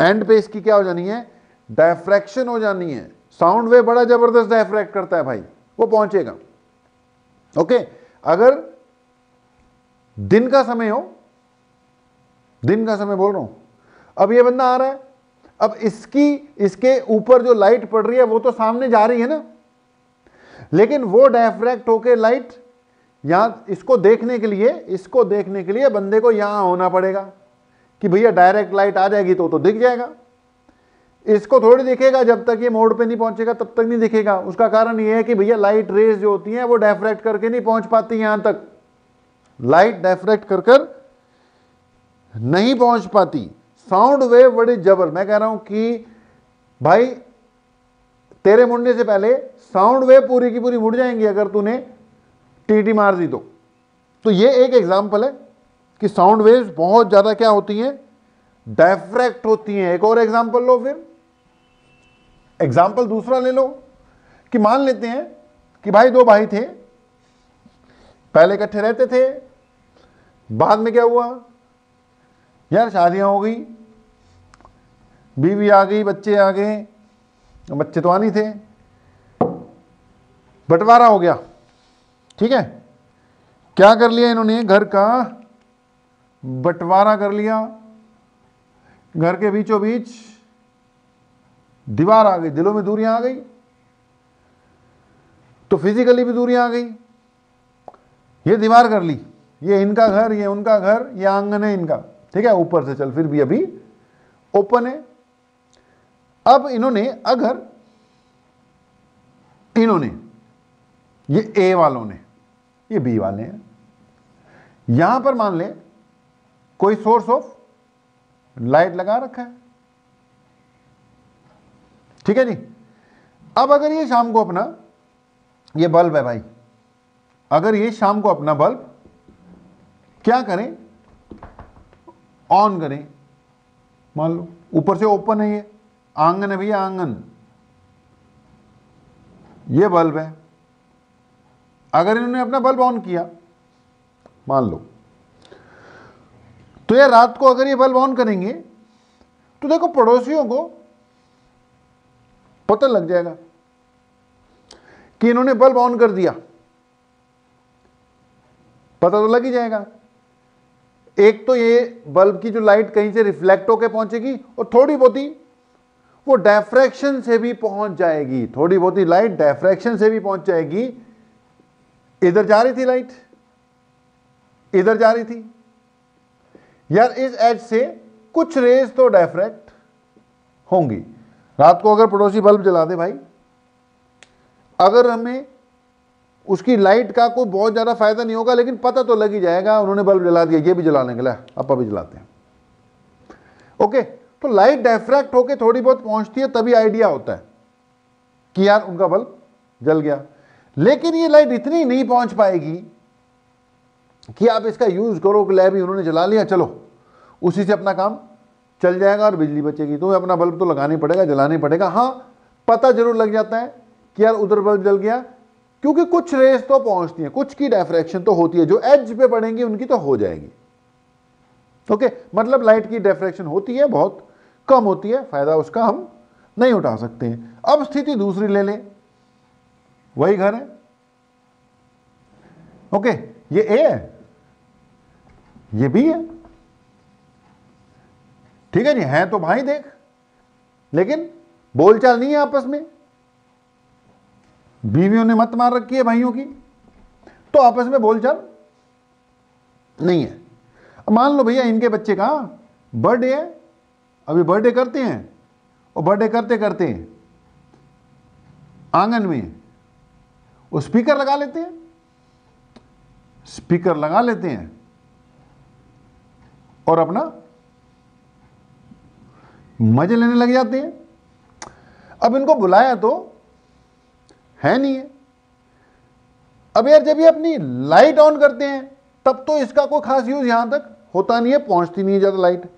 एंड पे इसकी क्या हो जानी है? डायफ्रैक्शन हो जानी है। साउंड वे बड़ा ज़बरदस्त डायफ्रैक्ट करता है भाई, वो पहुंचेगा। ओके अगर दिन का समय हो, दिन का समय बोल रहा हूँ। अब ये बंदा आ रहा है अब इसकी, इसके ऊपर जो लाइट पड़ रही है, वो तो सामने जा रही है ना? लेकिन वो डायफ्रैक्ट होके लाइट यहाँ इसको देखने के लिए, इसको देखने के लिए बंदे को यहाँ होना पड़ेगा कि भैया डायरेक्ट लाइट आ जाएगी तो तो दिख जाएगा। इसको थोड़ी दिखेगा जब तक ये मोड पे नहीं पहुंचेगा, तब तक नहीं दिखेगा। उसका कारण ये है कि भैया लाइट रेज जो होती हैं, वो डायफ्रैक्ट करके नहीं पहुँच पाती यहाँ तक। लाइट डायफ्रैक्ट कर कर नहीं पहुँच पाती। साउंड वेव बड़ी जबर मैं कह रहा हूँ कि, भाई, तेरे मुड़ने से पहले साउंड वेव पूरी की पूरी मुड़ जाएँगी अगर तूने टीटी मार दी तो। तो ये एक एग्जांपल है कि साउंड वेव्स बहुत ज़्यादा क्या होती हैं? डायफ्रैक्ट होती हैं। एक और एग्जांपल लो फिर। एग्ज़ाम्पल दूसरा ले लो कि मान लेते हैं कि भाई दो भाई थे, पहले इकट्ठे रहते थे, बाद में क्या हुआ? यार शादियाँ हो गई, बीवी आ गई, बच्चे आ गए, बच्चे तो आनी थे। बंटवारा हो गया, ठीक है? क्या कर लिया इन्होंने घर का? बंटवारा कर लिया। घर के बीचों बीच दीवार आ गई, दिलों में दूरियाँ आ गई तो फिजिकली भी दूरियाँ आ गई। ये दीवार कर ली, ये इनका घर, ये उनका घर, ये आँगन है इनका। ठीक है, ऊपर से चल, फिर भी अभी ओपन है। अब इन्होंने, अगर इन्होंने, ये ए वालों ने, ये बी वाले हैं। यहाँ पर मान ले, कोई सोर्स ऑफ़ लाइट लगा रखा है। ठीक है जी? अब अगर ये शाम को अपना, ये बल्ब है भाई, अगर ये शाम को अपना बल्ब, क्या करें? ऑन करें। मान लो, ऊपर से ओपन है ये। आँगन है भैया, आँगन। ये बल्ब है। अगर इन्होंने अपना बल्ब ऑन किया, मान लो तो यार रात को अगर ये बल्ब ऑन करेंगे तो देखो पड़ोसियों को पता लग जाएगा कि इन्होंने बल्ब ऑन कर दिया। पता तो लग ही जाएगा। एक तो ये बल्ब की जो लाइट कहीं से रिफ्लेक्ट होकर पहुंचेगी और थोड़ी बहुत ही वो डायफ्रैक्शन से भी पहुँच जाएगी। थोड़ी बहुत ही लाइट डायफ्रैक्शन से भी पहुँच जाएगी। इधर जा रही थी लाइट इधर जा रही थी? यार इस एज से कुछ रेज तो डायफ्रैक्ट होंगी। रात को अगर पड़ोसी बल्ब जला दे भाई, अगर हमें उसकी लाइट का कोई बहुत ज़्यादा फ़ायदा नहीं होगा, लेकिन पता तो लग ही जाएगा, उन्होंने बल्ब जला दिया, ये भी जलाने के लिए अपा भी जलाते हैं। ओके तो लाइट डायफ्रैक्ट होकर थोड़ी बहुत पहुँचती है, तभी आइडिया होता है कि यार उनका बल्ब जल गया। लेकिन ये लाइट इतनी नहीं पहुँच पाएगी कि आप इसका यूज़ करो कि लैब उन्होंने जला लिया, चलो, उसी से अपना काम चल जाएगा और बिजली बचेगी। तो अपना बल्ब तो लगाना पड़ेगा, जलाना पड़ेगा। हाँ पता ज़रूर लग जाता है कि यार उधर बल्ब जल गया क्योंकि कुछ रेस तो पहुँचती है, कुछ की डेफ्रैक्शन तो होती है, जो एज पे पड़ेंगी, उनकी तो हो जाएगी। ओके मतलब लाइट की डेफ्रैक्शन होती है, बहुत कम होती है, फ़ायदा उसका हम नहीं उठा सकते हैं। अब स्थिति दूसरी ले लें। वही घर है। ओके ये ए है। ये बी है। ठीक है जी, हैं तो भाई देख। लेकिन बोलचाल नहीं है आपस में। बीवियों ने मत मार रखी है भाइयों की। तो आपस में बोलचाल नहीं है। मान लो भैया इनके बच्चे का बर्थडे है, अभी बर्थडे करते हैं और बर्थडे करते करते आँगन में वो स्पीकर लगा लेते हैं। स्पीकर लगा लेते हैं और अपना मज़े लेने लग जाते हैं। अब इनको बुलाया तो है नहीं है। अब यार जब ये अपनी लाइट ऑन करते हैं, तब तो इसका कोई खास यूज़ यहाँ तक होता नहीं है, पहुँचती नहीं है ज़्यादा लाइट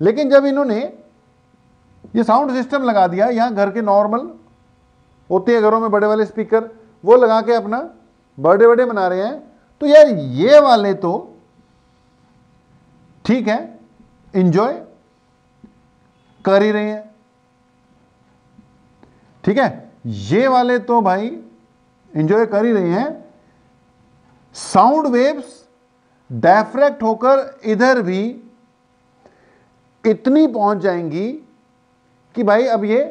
लेकिन जब इन्होंने ये साउंड सिस्टम लगा दिया, यहाँ घर के नॉर्मल होते हैं घरों में बड़े वाले स्पीकर वो लगा के अपना बर्थडे बर्थडे मना रहे हैं। तो यार ये वाले तो ठीक है इंजॉय कर ही रहे हैं। ठीक है? ये वाले तो भाई इंजॉय कर ही रहे हैं। साउंड वेव्स डायफ्रैक्ट होकर इधर भी इतनी पहुँच जाएँगी कि भाई अब ये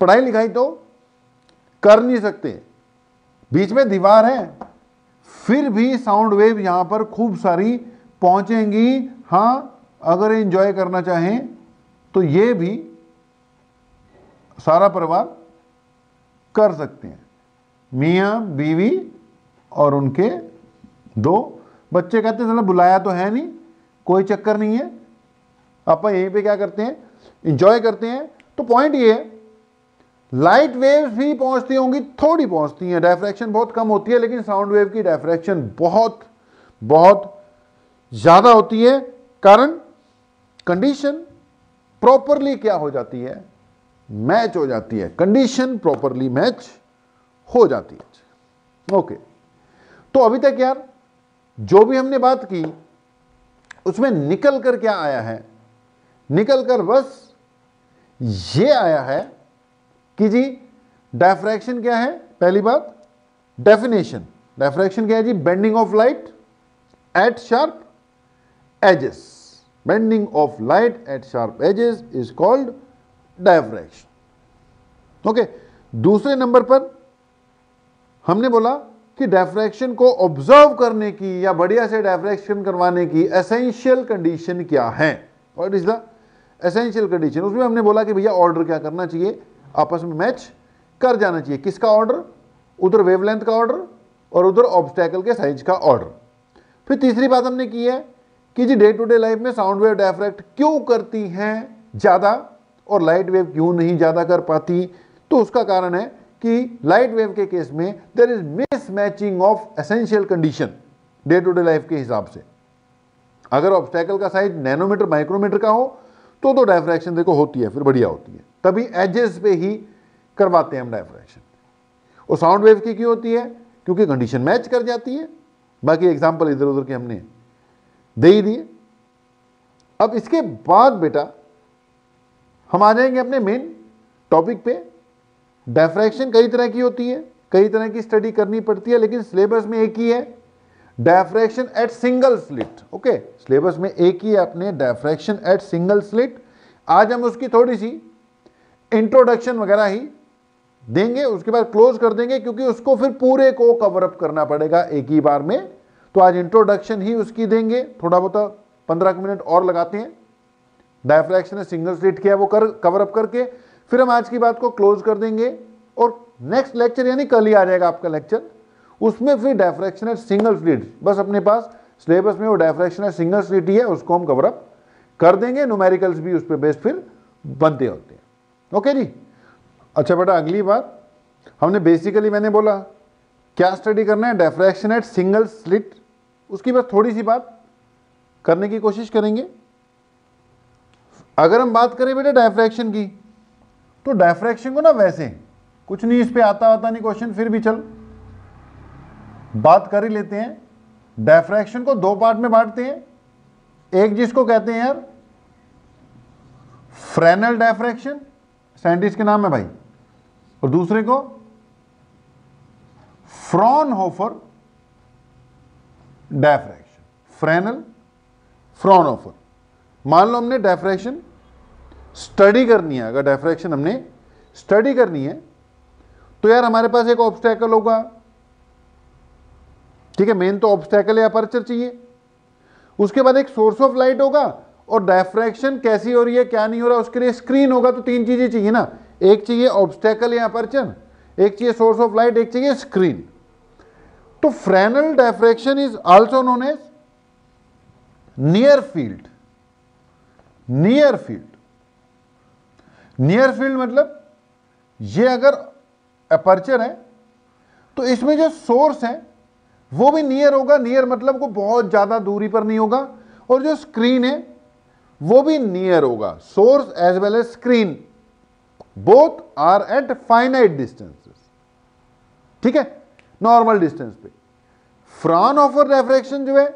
पढ़ाई लिखाई तो कर नहीं सकते। बीच में दीवार है, फिर भी साउंड वेव यहाँ पर खूब सारी पहुंचेंगी। हाँ, अगर एंजॉय करना चाहें तो ये भी सारा परिवार कर सकते हैं। मियाँ, बीवी और उनके दो बच्चे कहते हैं बुलाया तो है नहीं, कोई चक्कर नहीं है। आप यहीं पे क्या करते हैं इंजॉय करते हैं। तो पॉइंट ये है लाइट वेव्स भी पहुँचती होंगी, थोड़ी पहुँचती हैं। डायफ्रैक्शन बहुत कम होती है, लेकिन साउंड वेव की डायफ्रैक्शन बहुत बहुत ज़्यादा होती है। कारण कंडीशन प्रॉपरली क्या हो जाती है? मैच हो जाती है। कंडीशन प्रॉपरली मैच हो जाती है। ओके तो अभी तक यार, जो भी हमने बात की, उसमें निकल कर क्या आया है? निकल कर बस ये आया है कि जी डायफ्रैक्शन क्या है? पहली बात डेफिनेशन डायफ्रैक्शन क्या है जी? Bending of light at sharp edges bending of light at sharp edges is called diffraction okay दूसरे नंबर पर हमने बोला कि डायफ्रैक्शन को ऑब्ज़र्व करने की या बढ़िया से डायफ्रैक्शन करवाने की एसेंशियल कंडीशन क्या है? What is the essential condition उसमें हमने बोला कि भैया ऑर्डर क्या करना चाहिए? आपस में मैच कर जाना चाहिए। किसका ऑर्डर उधर वेवलेंथ का ऑर्डर और उधर ऑब्स्टैकल के साइज़ का ऑर्डर फिर तीसरी बात हमने की है कि जी डे टू डे लाइफ में साउंड वेव डायफ्रैक्ट क्यों करती हैं? ज़्यादा और लाइट वेव क्यों नहीं ज़्यादा कर पाती? तो उसका कारण है कि लाइट वेव के केस में there is mismatching of essential condition day to day life के हिसाब से। अगर ऑब्स्टैकल का साइज़ नैनोमीटर माइक्रोमीटर का हो तो तो डायफ्रैक्शन देखो होती है, फिर बढ़िया होती है। तभी एजेस पे ही करवाते हैं हम डायफ्रैक्शन और साउंड वेव की क्यों होती है? क्योंकि कंडीशन मैच कर जाती है। बाकी एग्ज़ाम्पल इधर उधर के हमने दे ही दिए। अब इसके बाद बेटा हम आ जाएँगे अपने मेन टॉपिक पे। डायफ्रैक्शन कई तरह की होती है, कई तरह की स्टडी करनी पड़ती है, लेकिन सिलेबस में एक ही है। Diffraction at single slit okay syllabus में एक ही है अपने डायफ्रैक्शन एट सिंगल स्लिट आज हम उसकी थोड़ी सी इंट्रोडक्शन वगैरह ही देंगे, उसके बाद क्लोज कर देंगे, क्योंकि उसको फिर पूरे को कवर अप करना पड़ेगा एक ही बार में। तो आज इंट्रोडक्शन ही उसकी देंगे। थोड़ा बहुत पंद्रह मिनट और लगाते हैं। डायफ्रैक्शन सिंगल स्लिट किया वो कर कवर अप करके। फिर हम आज की बात को क्लोज कर देंगे और नेक्स्ट लेक्चर यानी कल ही आ जाएगा आपका लेक्चर उसमें फिर डायफ्रैक्शन सिंगल स्लिट बस अपने पास सिलेबस में वो डायफ्रैक्शन सिंगल स्लिट ही है, उसको हम कवर अप कर देंगे न्यूमेरिकल्स भी उस पर बेस फिर बनते होते हैं। ओके जी? अच्छा बेटा, अगली बात। हमने बेसिकली मैंने बोला, क्या स्टडी करना है? डेफ्रैक्शन एट सिंगल स्लिट उसकी बस थोड़ी सी बात करने की कोशिश करेंगे। अगर हम बात करें बेटा डायफ्रैक्शन की तो डायफ्रैक्शन को ना वैसे, कुछ नहीं, इस पे आता आता नहीं क्वेश्चन फिर भी चल। बात कर ही लेते हैं डायफ्रैक्शन को दो पार्ट में बांटते हैं। एक जिसको कहते हैं यार फ्रेनल डायफ्रैक्शन साइंटिस्ट के नाम है भाई। और दूसरे को फ्रॉन फ्रॉनहोफर डायफ्रैक्शन फ्रेनल फ्रॉनहोफर मान लो हमने डायफ्रैक्शन स्टडी करनी है, अगर डायफ्रैक्शन हमने स्टडी करनी है तो यार हमारे पास एक ऑब्स्टैकल होगा। ठीक है मेन तो ऑब्स्टैकल या अपर्चर चाहिए। उसके बाद एक सोर्स ऑफ़ लाइट होगा, और डायफ्रैक्शन कैसी हो रही है, क्या नहीं हो रहा, उसके लिए स्क्रीन होगा तो तीन चीज़ें चाहिए ना। एक चाहिए ऑब्स्टेकल या अपर्चन एक चाहिए सोर्स ऑफ़ लाइट एक चाहिए स्क्रीन तो Fresnel diffraction is also known as near field near field near field मतलब ये अगर अपर्चर है तो इसमें जो सोर्स है, वो भी नियर होगा। नियर मतलब को बहुत ज़्यादा दूरी पर नहीं होगा। और जो स्क्रीन है, वो भी नियर होगा। Source as well as screen both are at finite distances ठीक है? नॉर्मल डिस्टेंस पे। फ्रॉन ऑफ़र रेफ्रेक्शन जो है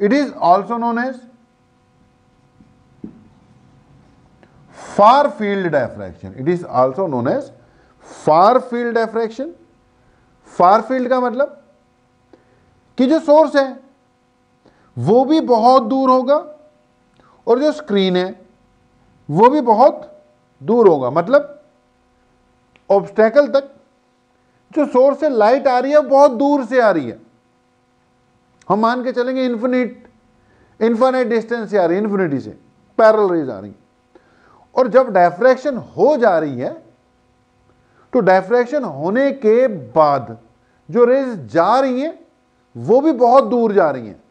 it is also known as far field diffraction it is also known as far field diffraction far field का मतलब कि जो source है, वो भी बहुत दूर होगा और जो स्क्रीन है, वो भी बहुत दूर होगा। मतलब ऑब्स्टेकल तक जो सोर्स से लाइट आ रही है बहुत दूर से आ रही है। हम मान के चलेंगे इन्फिनिट इन्फाइनाइट डिस्टेंस से आ रही है इन्फिनिटी से पैरल रेज आ रही और जब डायफ्रैक्शन हो जा रही है तो डायफ्रैक्शन होने के बाद जो रेज जा रही हैं, वो भी बहुत दूर जा रही हैं,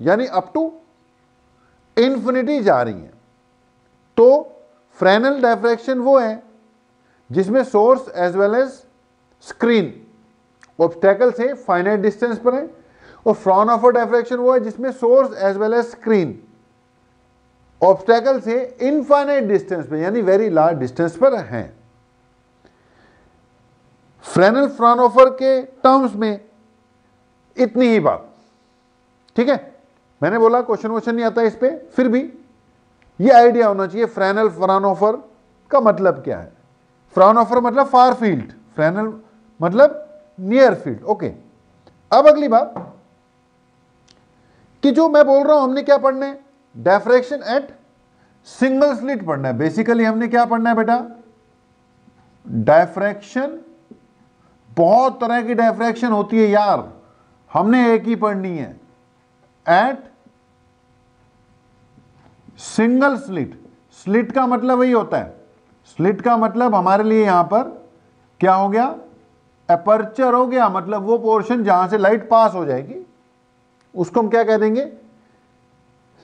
यानी अप टू इंफिनिटी जा रही हैं। तो फ्रेनल डायफ्रैक्शन वो है, जिसमें source as well as screen obstacle से फाइनाइट डिस्टेंस पर है, और फ्रॉन ऑफ़ डायफ्रैक्शन वो है, जिसमें source as well as screen obstacle से इनफाइनाइट डिस्टेंस पे, यानी वेरी लार्ज डिस्टेंस पर हैं। फ्रेनल फ्रॉनोफर के टर्म्स में इतनी ही बात। ठीक है? मैंने बोला क्वेश्चन वोश्चन नहीं आता इस पर फिर भी ये आइडिया होना चाहिए फ्रेनल फ्रानोफर का मतलब क्या है? फ्रानोफर मतलब फार फ़ील्ड फ्रेनल मतलब नियर फ़ील्ड ओके अब अगली बात, कि जो मैं बोल रहा हूँ, हमने क्या पढ़ना है? डेफ्रेक्शन एट सिंगल स्लिट पढ़ना है। बेसिकली हमने क्या पढ़ना है बेटा? डायफ्रैक्शन बहुत तरह की डायफ्रैक्शन होती है यार। हमने एक ही पढ़नी है। एट सिंगल स्लिट स्लिट का मतलब वही होता है। स्लिट का मतलब हमारे लिए यहाँ पर क्या हो गया? अपर्चर हो गया। मतलब वो पोर्शन जहाँ से लाइट पास हो जाएगी, उसको हम क्या कह देंगे?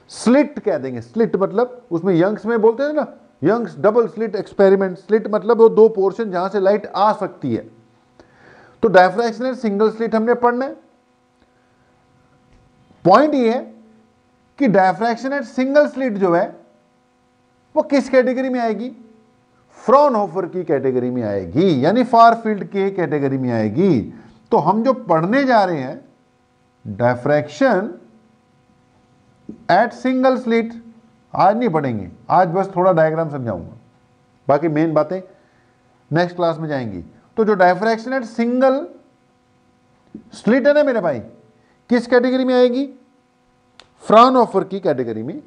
स्लिट कह देंगे। स्लिट मतलब उसमें यंग्स में बोलते हैं ना, Young's, double slit experiment. Slit मतलब वो दो पोर्शन जहाँ से लाइट आ सकती है। तो डायफ्रैक्शनल सिंगल स्लिट हमने पढ़ना है। पॉइंट ये है कि डायफ्रैक्शन सिंगल स्लिट जो है, वो किस कैटेगरी में आएगी? फ्रॉन फ्रॉनहोफर की कैटेगरी में आएगी, यानी फार फ़ील्ड के कैटेगरी में आएगी। तो हम जो पढ़ने जा रहे हैं डायफ्रैक्शन एट सिंगल स्लिट आज नहीं पढ़ेंगे। आज बस थोड़ा डायग्राम समझाऊँगा। बाकी मेन बातें नेक्स्ट क्लास में जाएँगी। तो जो डायफ्रैक्शन एट सिंगल स्लिट है ना मेरे भाई, किस कैटेगरी में आएगी? फ्रान ऑफ़र की कैटेगरी में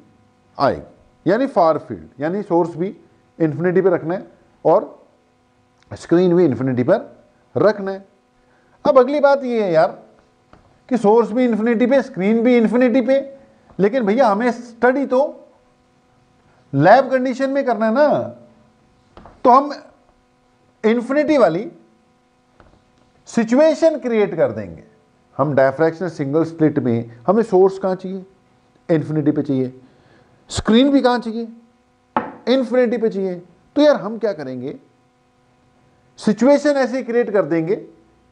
आएगी। यानी फार फ़ील्ड यानी सोर्स भी इन्फिनिटी पर रखना है और स्क्रीन भी इन्फिनिटी पर रखना है। अब अगली बात ये है यार कि सोर्स भी इन्फिनिटी पे स्क्रीन भी इन्फिनिटी पे लेकिन भैया, हमें स्टडी तो लैब कंडीशन में करना है ना। तो हम इन्फिनिटी वाली सिचुएशन क्रिएट कर देंगे। हम डायफ्रैक्शन सिंगल स्प्लिट में, हमें सोर्स कहाँ चाहिए? इन्फिनिटी पे चाहिए। स्क्रीन भी कहाँ चाहिए? इन्फिनिटी पे चाहिए। तो यार, हम क्या करेंगे? सिचुएशन ऐसे क्रिएट कर देंगे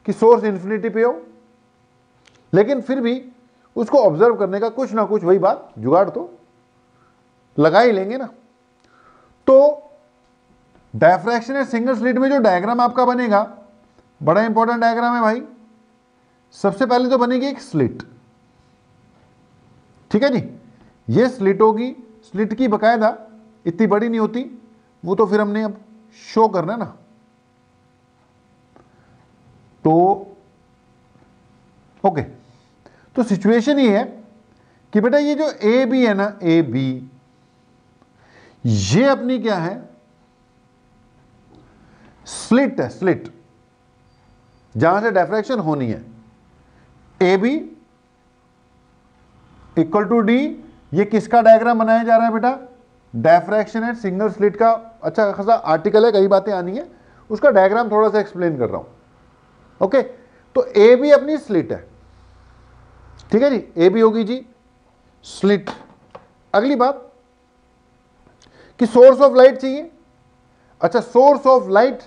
कि सोर्स इन्फिनिटी पे हो। लेकिन फिर भी उसको ऑब्ज़र्व करने का कुछ ना कुछ वही बात, जुगाड़ तो। लगा ही लेंगे ना। तो डायफ्रैक्शन सिंगल स्लिट में जो डायग्राम आपका बनेगा, बड़ा इंपॉर्टेंट डायग्राम है भाई। सबसे पहले तो बनेगी एक स्लिट ठीक है जी? ये स्लिट होगी स्लिट की बकायदा इतनी बड़ी नहीं होती, वो तो फिर हमने अब शो करना है ना। तो ओके तो सिचुएशन ये है कि बेटा ये जो ए बी है ना ए बी ये अपनी क्या है? स्लिट है स्लिट जहाँ से डेफ्रेक्शन होनी है। A B equal to D ये किसका डायग्राम बनाया जा रहा है बेटा? डायफ्रैक्शन है सिंगल स्लिट का। अच्छा खासा आर्टिकल है, कई बातें आनी है। उसका डायग्राम थोड़ा सा एक्सप्लेन कर रहा हूँ। ओके तो ए बी अपनी स्लिट है। ठीक है जी? ए भी होगी जी। स्लिट अगली बात, कि सोर्स ऑफ़ लाइट चाहिए। अच्छा सोर्स ऑफ़ लाइट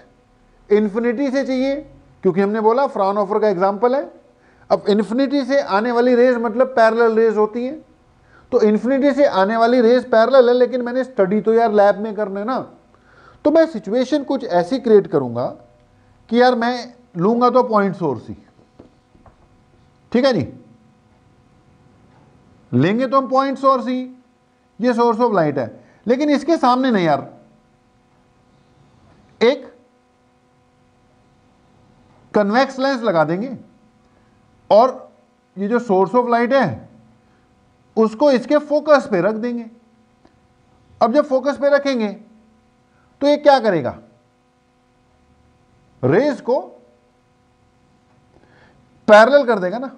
इन्फिनिटी से चाहिए, क्योंकि हमने बोला फ्राउनहोफर का एग्जांपल है। अब इंफिनिटी से आने वाली रेज मतलब पैरेलल रेज होती है। तो इंफिनिटी से आने वाली रेज पैरेलल है, लेकिन मैंने स्टडी तो यार लैब में करने ना। तो मैं सिचुएशन कुछ ऐसी क्रिएट करूँगा कि यार मैं लूँगा तो पॉइंट सोर्स ही। ठीक है जी? लेंगे तो हम पॉइंट सोर्स ही। ये सोर्स ऑफ़ लाइट है। लेकिन इसके सामने नहीं यार। एक कन्वेक्स लेंस लगा देंगे। और ये जो सोर्स ऑफ़ लाइट है, उसको इसके फोकस पे रख देंगे। अब जब फोकस पे रखेंगे तो ये क्या करेगा? रेज को पैरेलल कर देगा ना।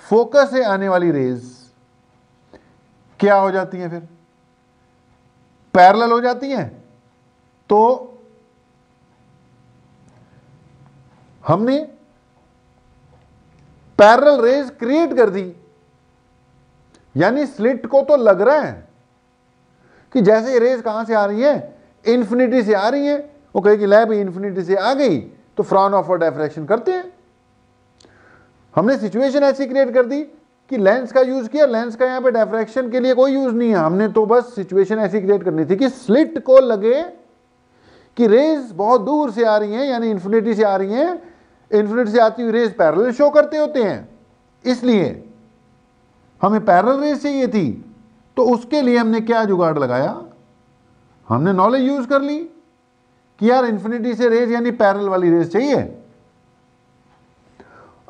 फोकस से आने वाली रेज क्या हो जाती है फिर? पैरेलल हो जाती है? तो हमने पैरेलल रेज क्रिएट कर दी। यानी स्लिट को तो लग रहा है कि जैसे ये रेज कहाँ से आ रही है? इंफिनिटी से आ रही है। वो कहेगी लैब इंफिनिटी से आ गई तो फ्रॉन ऑफ़ डेफरेक्शन करते हैं। हमने सिचुएशन ऐसी क्रिएट कर दी कि लेंस का यूज़ किया लेंस का यहाँ पे डेफ्रैक्शन के लिए कोई यूज़ नहीं है। हमने तो बस सिचुएशन ऐसी क्रिएट करनी थी कि स्लिट को लगे कि रेज बहुत दूर से आ रही हैं, यानी इंफिनिटी से आ रही हैं। इंफिनिटी से आती हुई रेज पैरल शो करते होते हैं। इसलिए हमें पैरल रेज चाहिए थी। तो उसके लिए हमने क्या जुगाड़ लगाया? हमने नॉलेज यूज़ कर ली कि यार इन्फिनिटी से रेज यानी पैरल वाली रेज चाहिए।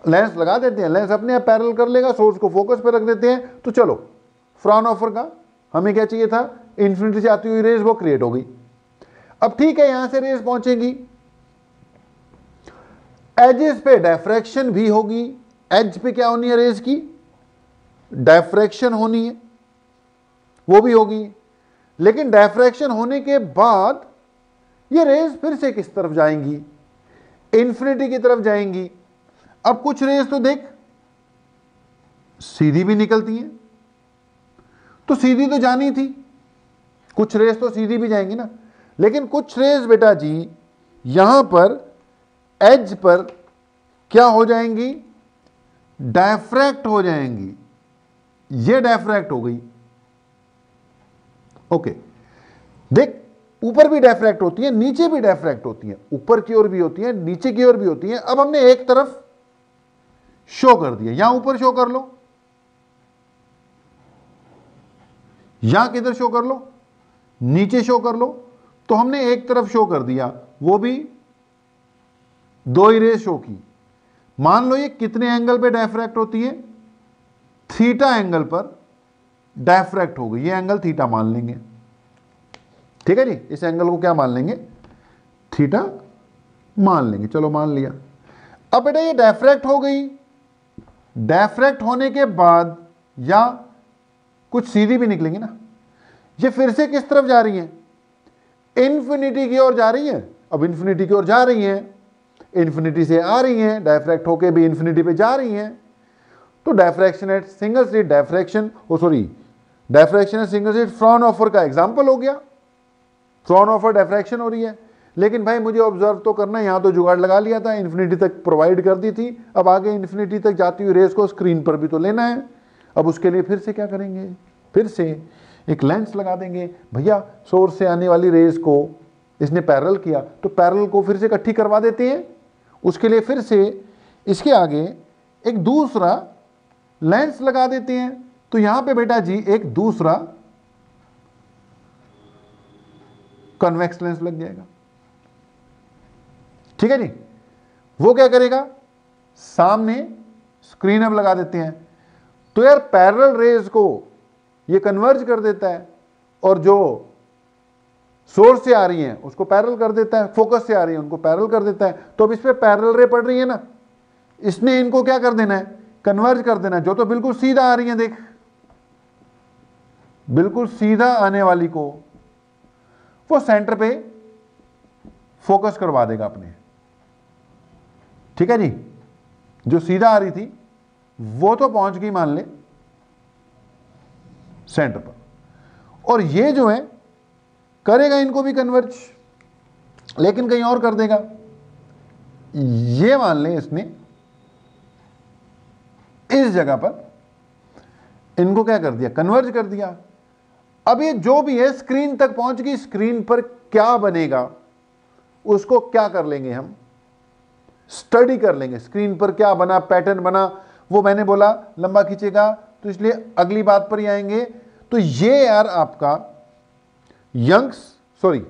लेंस लगा देते हैं, लेंस अपने आप पैरल कर लेगा, सोर्स को फोकस पर रख देते हैं तो चलो, फ्रॉन ऑफ़र का, हमें क्या चाहिए था? इंफिनिटी से आती हुई रेज वो क्रिएट हो गई। अब ठीक है, यहाँ से रेज पहुंचेगी। एजेस पे डेफ्रैक्शन भी होगी। एज पे क्या होनी है रेज की? डेफ्रैक्शन होनी है, वो भी होगी। लेकिन डेफ्रैक्शन होने के बाद ये रेज फिर से किस तरफ़ जाएँगी? इंफिनिटी की तरफ़ जाएँगी। अब कुछ रेस तो देख। सीधी भी निकलती है। तो सीधी तो जानी थी। कुछ रेस तो सीधी भी जाएँगी ना। लेकिन कुछ रेस बेटा जी, यहाँ पर, एज पर क्या हो जाएँगी? डायफ्रैक्ट हो जाएँगी। ये डायफ्रैक्ट हो गई। ओके। देख, ऊपर भी डायफ्रैक्ट होती है, नीचे भी डायफ्रैक्ट होती है। ऊपर की ओर भी होती है, नीचे की ओर भी होती है। अब हमने एक तरफ़ शो कर दिया, यहाँ ऊपर शो कर लो। यहाँ किधर शो कर लो? नीचे शो कर लो। तो हमने एक तरफ़ शो कर दिया, वो भी दो ही रेस शो की। मान लो ये कितने एंगल पे डायफ्रैक्ट होती है? थीटा एंगल पर डायफ्रैक्ट हो गई, ये एंगल थीटा मान लेंगे। ठीक है जी? इस एंगल को क्या मान लेंगे? थीटा मान लेंगे। चलो मान लिया। अब बेटा ये डायफ्रैक्ट हो गई डेफ्रैक्ट होने के बाद या कुछ सीधी भी निकलेंगे ना। ये फिर से किस तरफ़ जा रही है? इंफिनिटी की ओर जा रही है। अब इंफिनिटी की ओर जा रही है इंफिनिटी से आ रही है डायफ्रैक्ट होके भी इंफिनिटी पे जा रही है। तो diffraction at single slit diffraction oh sorry diffraction at single slit Fraunhofer का। एग्जांपल हो गया, फ्रॉन ऑफ़र डायफ्रैक्शन हो रही है। लेकिन भाई मुझे ऑब्ज़र्व तो करना है, यहाँ तो जुगाड़ लगा लिया था इन्फिनिटी तक प्रोवाइड कर दी थी, अब आगे इन्फिनिटी तक जाती हुई रेस को स्क्रीन पर भी तो लेना है। अब उसके लिए फिर से क्या करेंगे? फिर से एक लेंस लगा देंगे। भैया सोर्स से आने वाली रेस को इसने पैरल किया तो पैरल को फिर से इकट्ठी करवा देते हैं। उसके लिए फिर से इसके आगे एक दूसरा लेंस लगा देते हैं। तो यहाँ पे बेटा जी एक दूसरा कन्वेक्स लेंस लग जाएगा। ठीक है जी? वो क्या करेगा? सामने स्क्रीन अब लगा देते हैं। तो यार पैरल रेज को ये कन्वर्ज कर देता है और जो सोर्स से आ रही है, उसको पैरल कर देता है फोकस से आ रही है, उनको पैरल कर देता है। तो अब इस पर पैरल रे पड़ रही है ना। इसने इनको क्या कर देना है? कन्वर्ज कर देना है। जो तो बिल्कुल सीधा आ रही है, देख। बिल्कुल सीधा आने वाली को वो सेंटर पे फोकस करवा देगा अपने। ठीक है जी? जो सीधा आ रही थी, वो तो पहुँच गई मान ले सेंटर पर। और ये जो है, करेगा इनको भी कन्वर्ज लेकिन कहीं और कर देगा। ये मान लें इसने, इस जगह पर इनको क्या कर दिया? कन्वर्ज कर दिया। अब ये जो भी है स्क्रीन तक पहुँच गई स्क्रीन पर क्या बनेगा, उसको क्या कर लेंगे हम? स्टडी कर लेंगे। स्क्रीन पर क्या बना, पैटर्न बना, वो मैंने बोला, लंबा खींचेगा तो इसलिए अगली बात पर ही आएँगे। तो ये यार आपका Young's sorry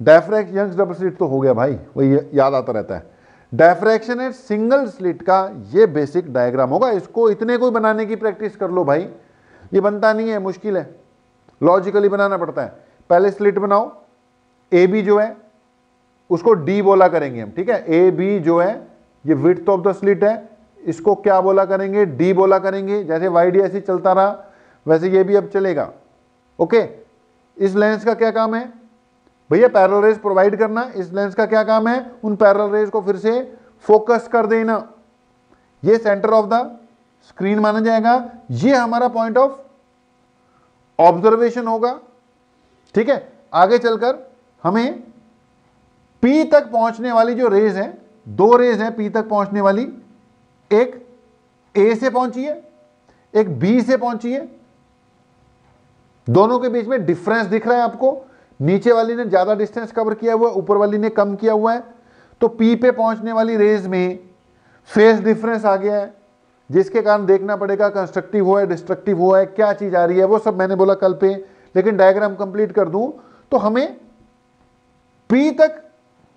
diffract Young's double slit तो हो गया भाई, वही याद आता रहता है। डायफ्रैक्शन एट सिंगल स्लिट का, ये बेसिक डायग्राम होगा। इसको इतने को बनाने की प्रैक्टिस कर लो भाई। ये बनता नहीं है, मुश्किल है। लॉजिकली बनाना पड़ता है। पहले स्लिट बनाओ ए बी जो है उसको डी बोला करेंगे हम, ठीक है? ए बी जो है, ये विथ ऑफ़ द स्लिट है, इसको क्या बोला करेंगे? डी बोला करेंगे। जैसे वाई डी ऐसे चलता रहा, वैसे ये भी अब चलेगा। ओके इस लेंस का क्या काम है? भैया पैरल रेज प्रोवाइड करना। इस लेंस का क्या काम है? उन पैरल रेज को फिर से फोकस कर देना। ये सेंटर ऑफ़ द स्क्रीन माना जाएगा। ये हमारा पॉइंट ऑफ़ ऑब्जर्वेशन होगा। ठीक है? आगे चलकर हमें पी तक पहुँचने वाली जो रेज है, दो रेज है पी तक पहुँचने वाली। एक ए से पहुँची है, एक बी से पहुँची है। दोनों के बीच में डिफरेंस दिख रहा है आपको। नीचे वाली ने ज़्यादा डिस्टेंस कवर किया हुआ है, ऊपर वाली ने कम किया हुआ है। तो पी पे पहुँचने वाली रेज में फेस डिफरेंस आ गया है, जिसके कारण देखना पड़ेगा कंस्ट्रक्टिव हुआ है डिस्ट्रक्टिव हुआ है, क्या चीज़ आ रही है, वो सब मैंने बोला कल पे, लेकिन डायग्राम कंप्लीट कर दूँ। तो हमें पी तक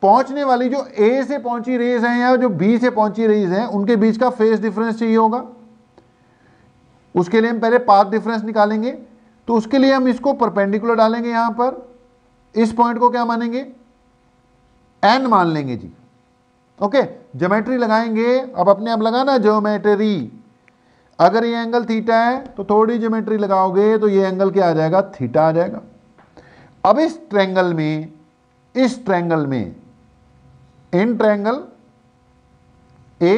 पहुँचने वाली जो ए से पहुँची रेज है या जो बी से पहुँची रेज है, उनके बीच का फेस डिफरेंस चाहिए होगा। उसके लिए हम पहले पाथ डिफरेंस निकालेंगे। तो उसके लिए हम इसको परपेंडिकुलर डालेंगे यहाँ पर। इस पॉइंट को क्या मानेंगे? एन मान लेंगे जी। ओके ज्योमेट्री लगाएँगे। अब अपने आप लगाना ज्योमेट्री अगर ये एंगल थीटा है तो थोड़ी ज्योमेट्री लगाओगे तो ये एंगल क्या आ जाएगा? थीटा आ जाएगा। अब इस ट्रैंगल में, इस ट्रैंगल में in triangle A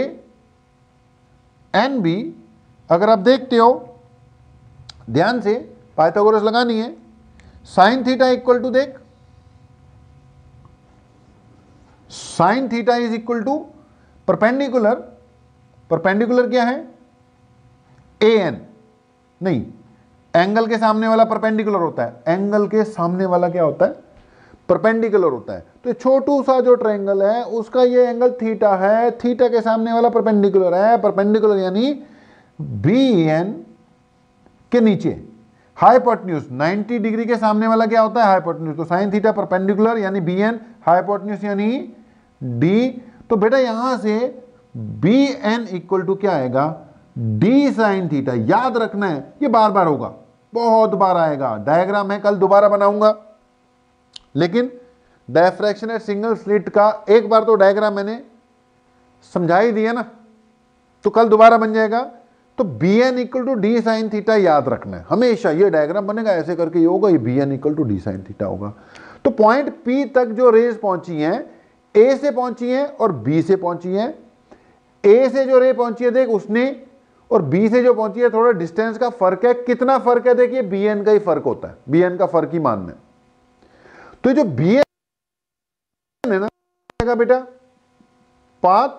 N B अगर आप देखते हो, ध्यान से, पाइथागोरस लगानी है। साइन थीटा इक्वल टू देख। Sine theta is equal to perpendicular perpendicular क्या है? ए एन नहीं एंगल के सामने वाला परपेंडिकुलर होता है। एंगल के सामने वाला क्या होता है? परपेंडिकुलर होता है। तो छोटू सा जो ट्रायंगल है, उसका ये एंगल थीटा है। थीटा के सामने वाला परपेंडिकुलर है। परपेंडिकुलर यानी बी एन के नीचे। हाइपोटन्यूज 90 डिग्री के सामने वाला क्या होता है? हाइपोटन्यूज तो साइन थीटा परपेंडिकुलर यानी बी एन हाइपोटन्यूज यानी डी तो बेटा यहाँ से बी एन इक्वल टू क्या आएगा? डी साइन थीटा याद रखना है, ये बार बार होगा। बहुत बार आएगा। डायग्राम मैं कल दोबारा बनाऊँगा। लेकिन डायफ्रैक्शन एट सिंगल स्लिट का, एक बार तो डायग्राम मैंने समझा ही दिया ना तो कल दोबारा बन जाएगा। तो B N equal to D sine theta याद रखना है। हमेशा ये डायग्राम बनेगा, ऐसे करके ये होगा, ये B N equal to D sine theta होगा। तो पॉइंट पी तक जो रेज पहुँची हैं ए से पहुँची हैं और बी से पहुँची हैं। ए से जो रे पहुँची है, देख उसने, और बी से जो पहुँची है, थोड़ा डिस्टेंस का फ़र्क है। कितना फ़र्क है, देखिए बी एन का ही फ़र्क होता है। बी एन का फ़र्क ही मानना है। तो जो बी एन है ना बेटा? पाथ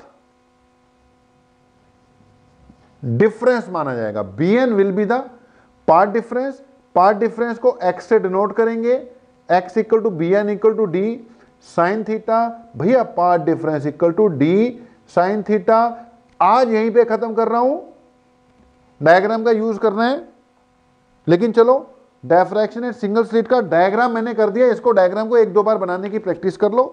डिफरेंस माना जाएगा। B N will be the path difference path difference को एक्स से डिनोट करेंगे। X equal to B N equal to D sine theta भैया path difference equal to D sine theta आज यहीं पे खत्म कर रहा हूँ। डायग्राम का यूज़ करना है। लेकिन चलो डायफ्रैक्शन एट सिंगल स्लिट का डायग्राम मैंने कर दिया, इसको डायग्राम को एक दो बार बनाने की प्रैक्टिस कर लो।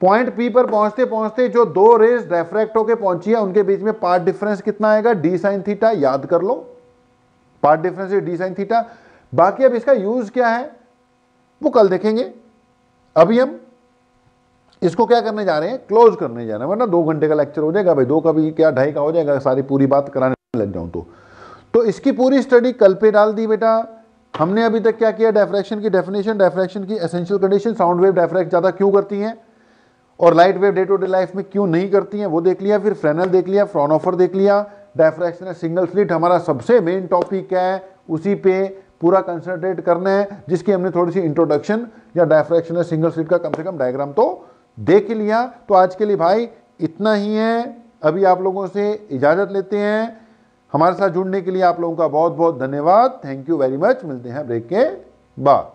पॉइंट पी पर पहुँचते पहुँचते जो दो रेस डेफ्रैक्ट होकर पहुँची है, उनके बीच में पार्ट डिफरेंस कितना आएगा? डी साइन थीटा याद कर लो। Path difference D sine theta बाकी अब इसका यूज़ क्या है? वो कल देखेंगे। अभी हम इसको क्या करने जा रहे हैं? क्लोज करने जा रहे हैं। वरना दो घंटे का लेक्चर हो जाएगा। भाई दो का भी क्या, ढाई का हो जाएगा, सारी पूरी बात कराने लग जाऊँ तो। तो इसकी पूरी स्टडी कल पे डाल दी बेटा। हमने अभी तक क्या किया? डेफ्रैक्शन की डेफिनेशन डेफ्रैक्शन की essential condition sound wave diffract ज़्यादा क्यों करती हैं? और light wave day to day life में क्यों नहीं करती हैं? वो देख लिया, फिर फ्रेनल देख लिया फ्रॉन ऑफ़र देख लिया। डायफ्रैक्शन सिंगल स्लिट हमारा सबसे मेन टॉपिक है, उसी पे पूरा कंसंट्रेट करना है, जिसकी हमने थोड़ी सी इंट्रोडक्शन या डायफ्रैक्शनल सिंगल स्लिट का कम से कम डायग्राम तो देख ही लिया। तो आज के लिए भाई इतना ही है। अभी आप लोगों से इजाज़त लेते हैं। हमारे साथ जुड़ने के लिए आप लोगों का बहुत बहुत धन्यवाद। थैंक यू वेरी मच मिलते हैं ब्रेक के बाद।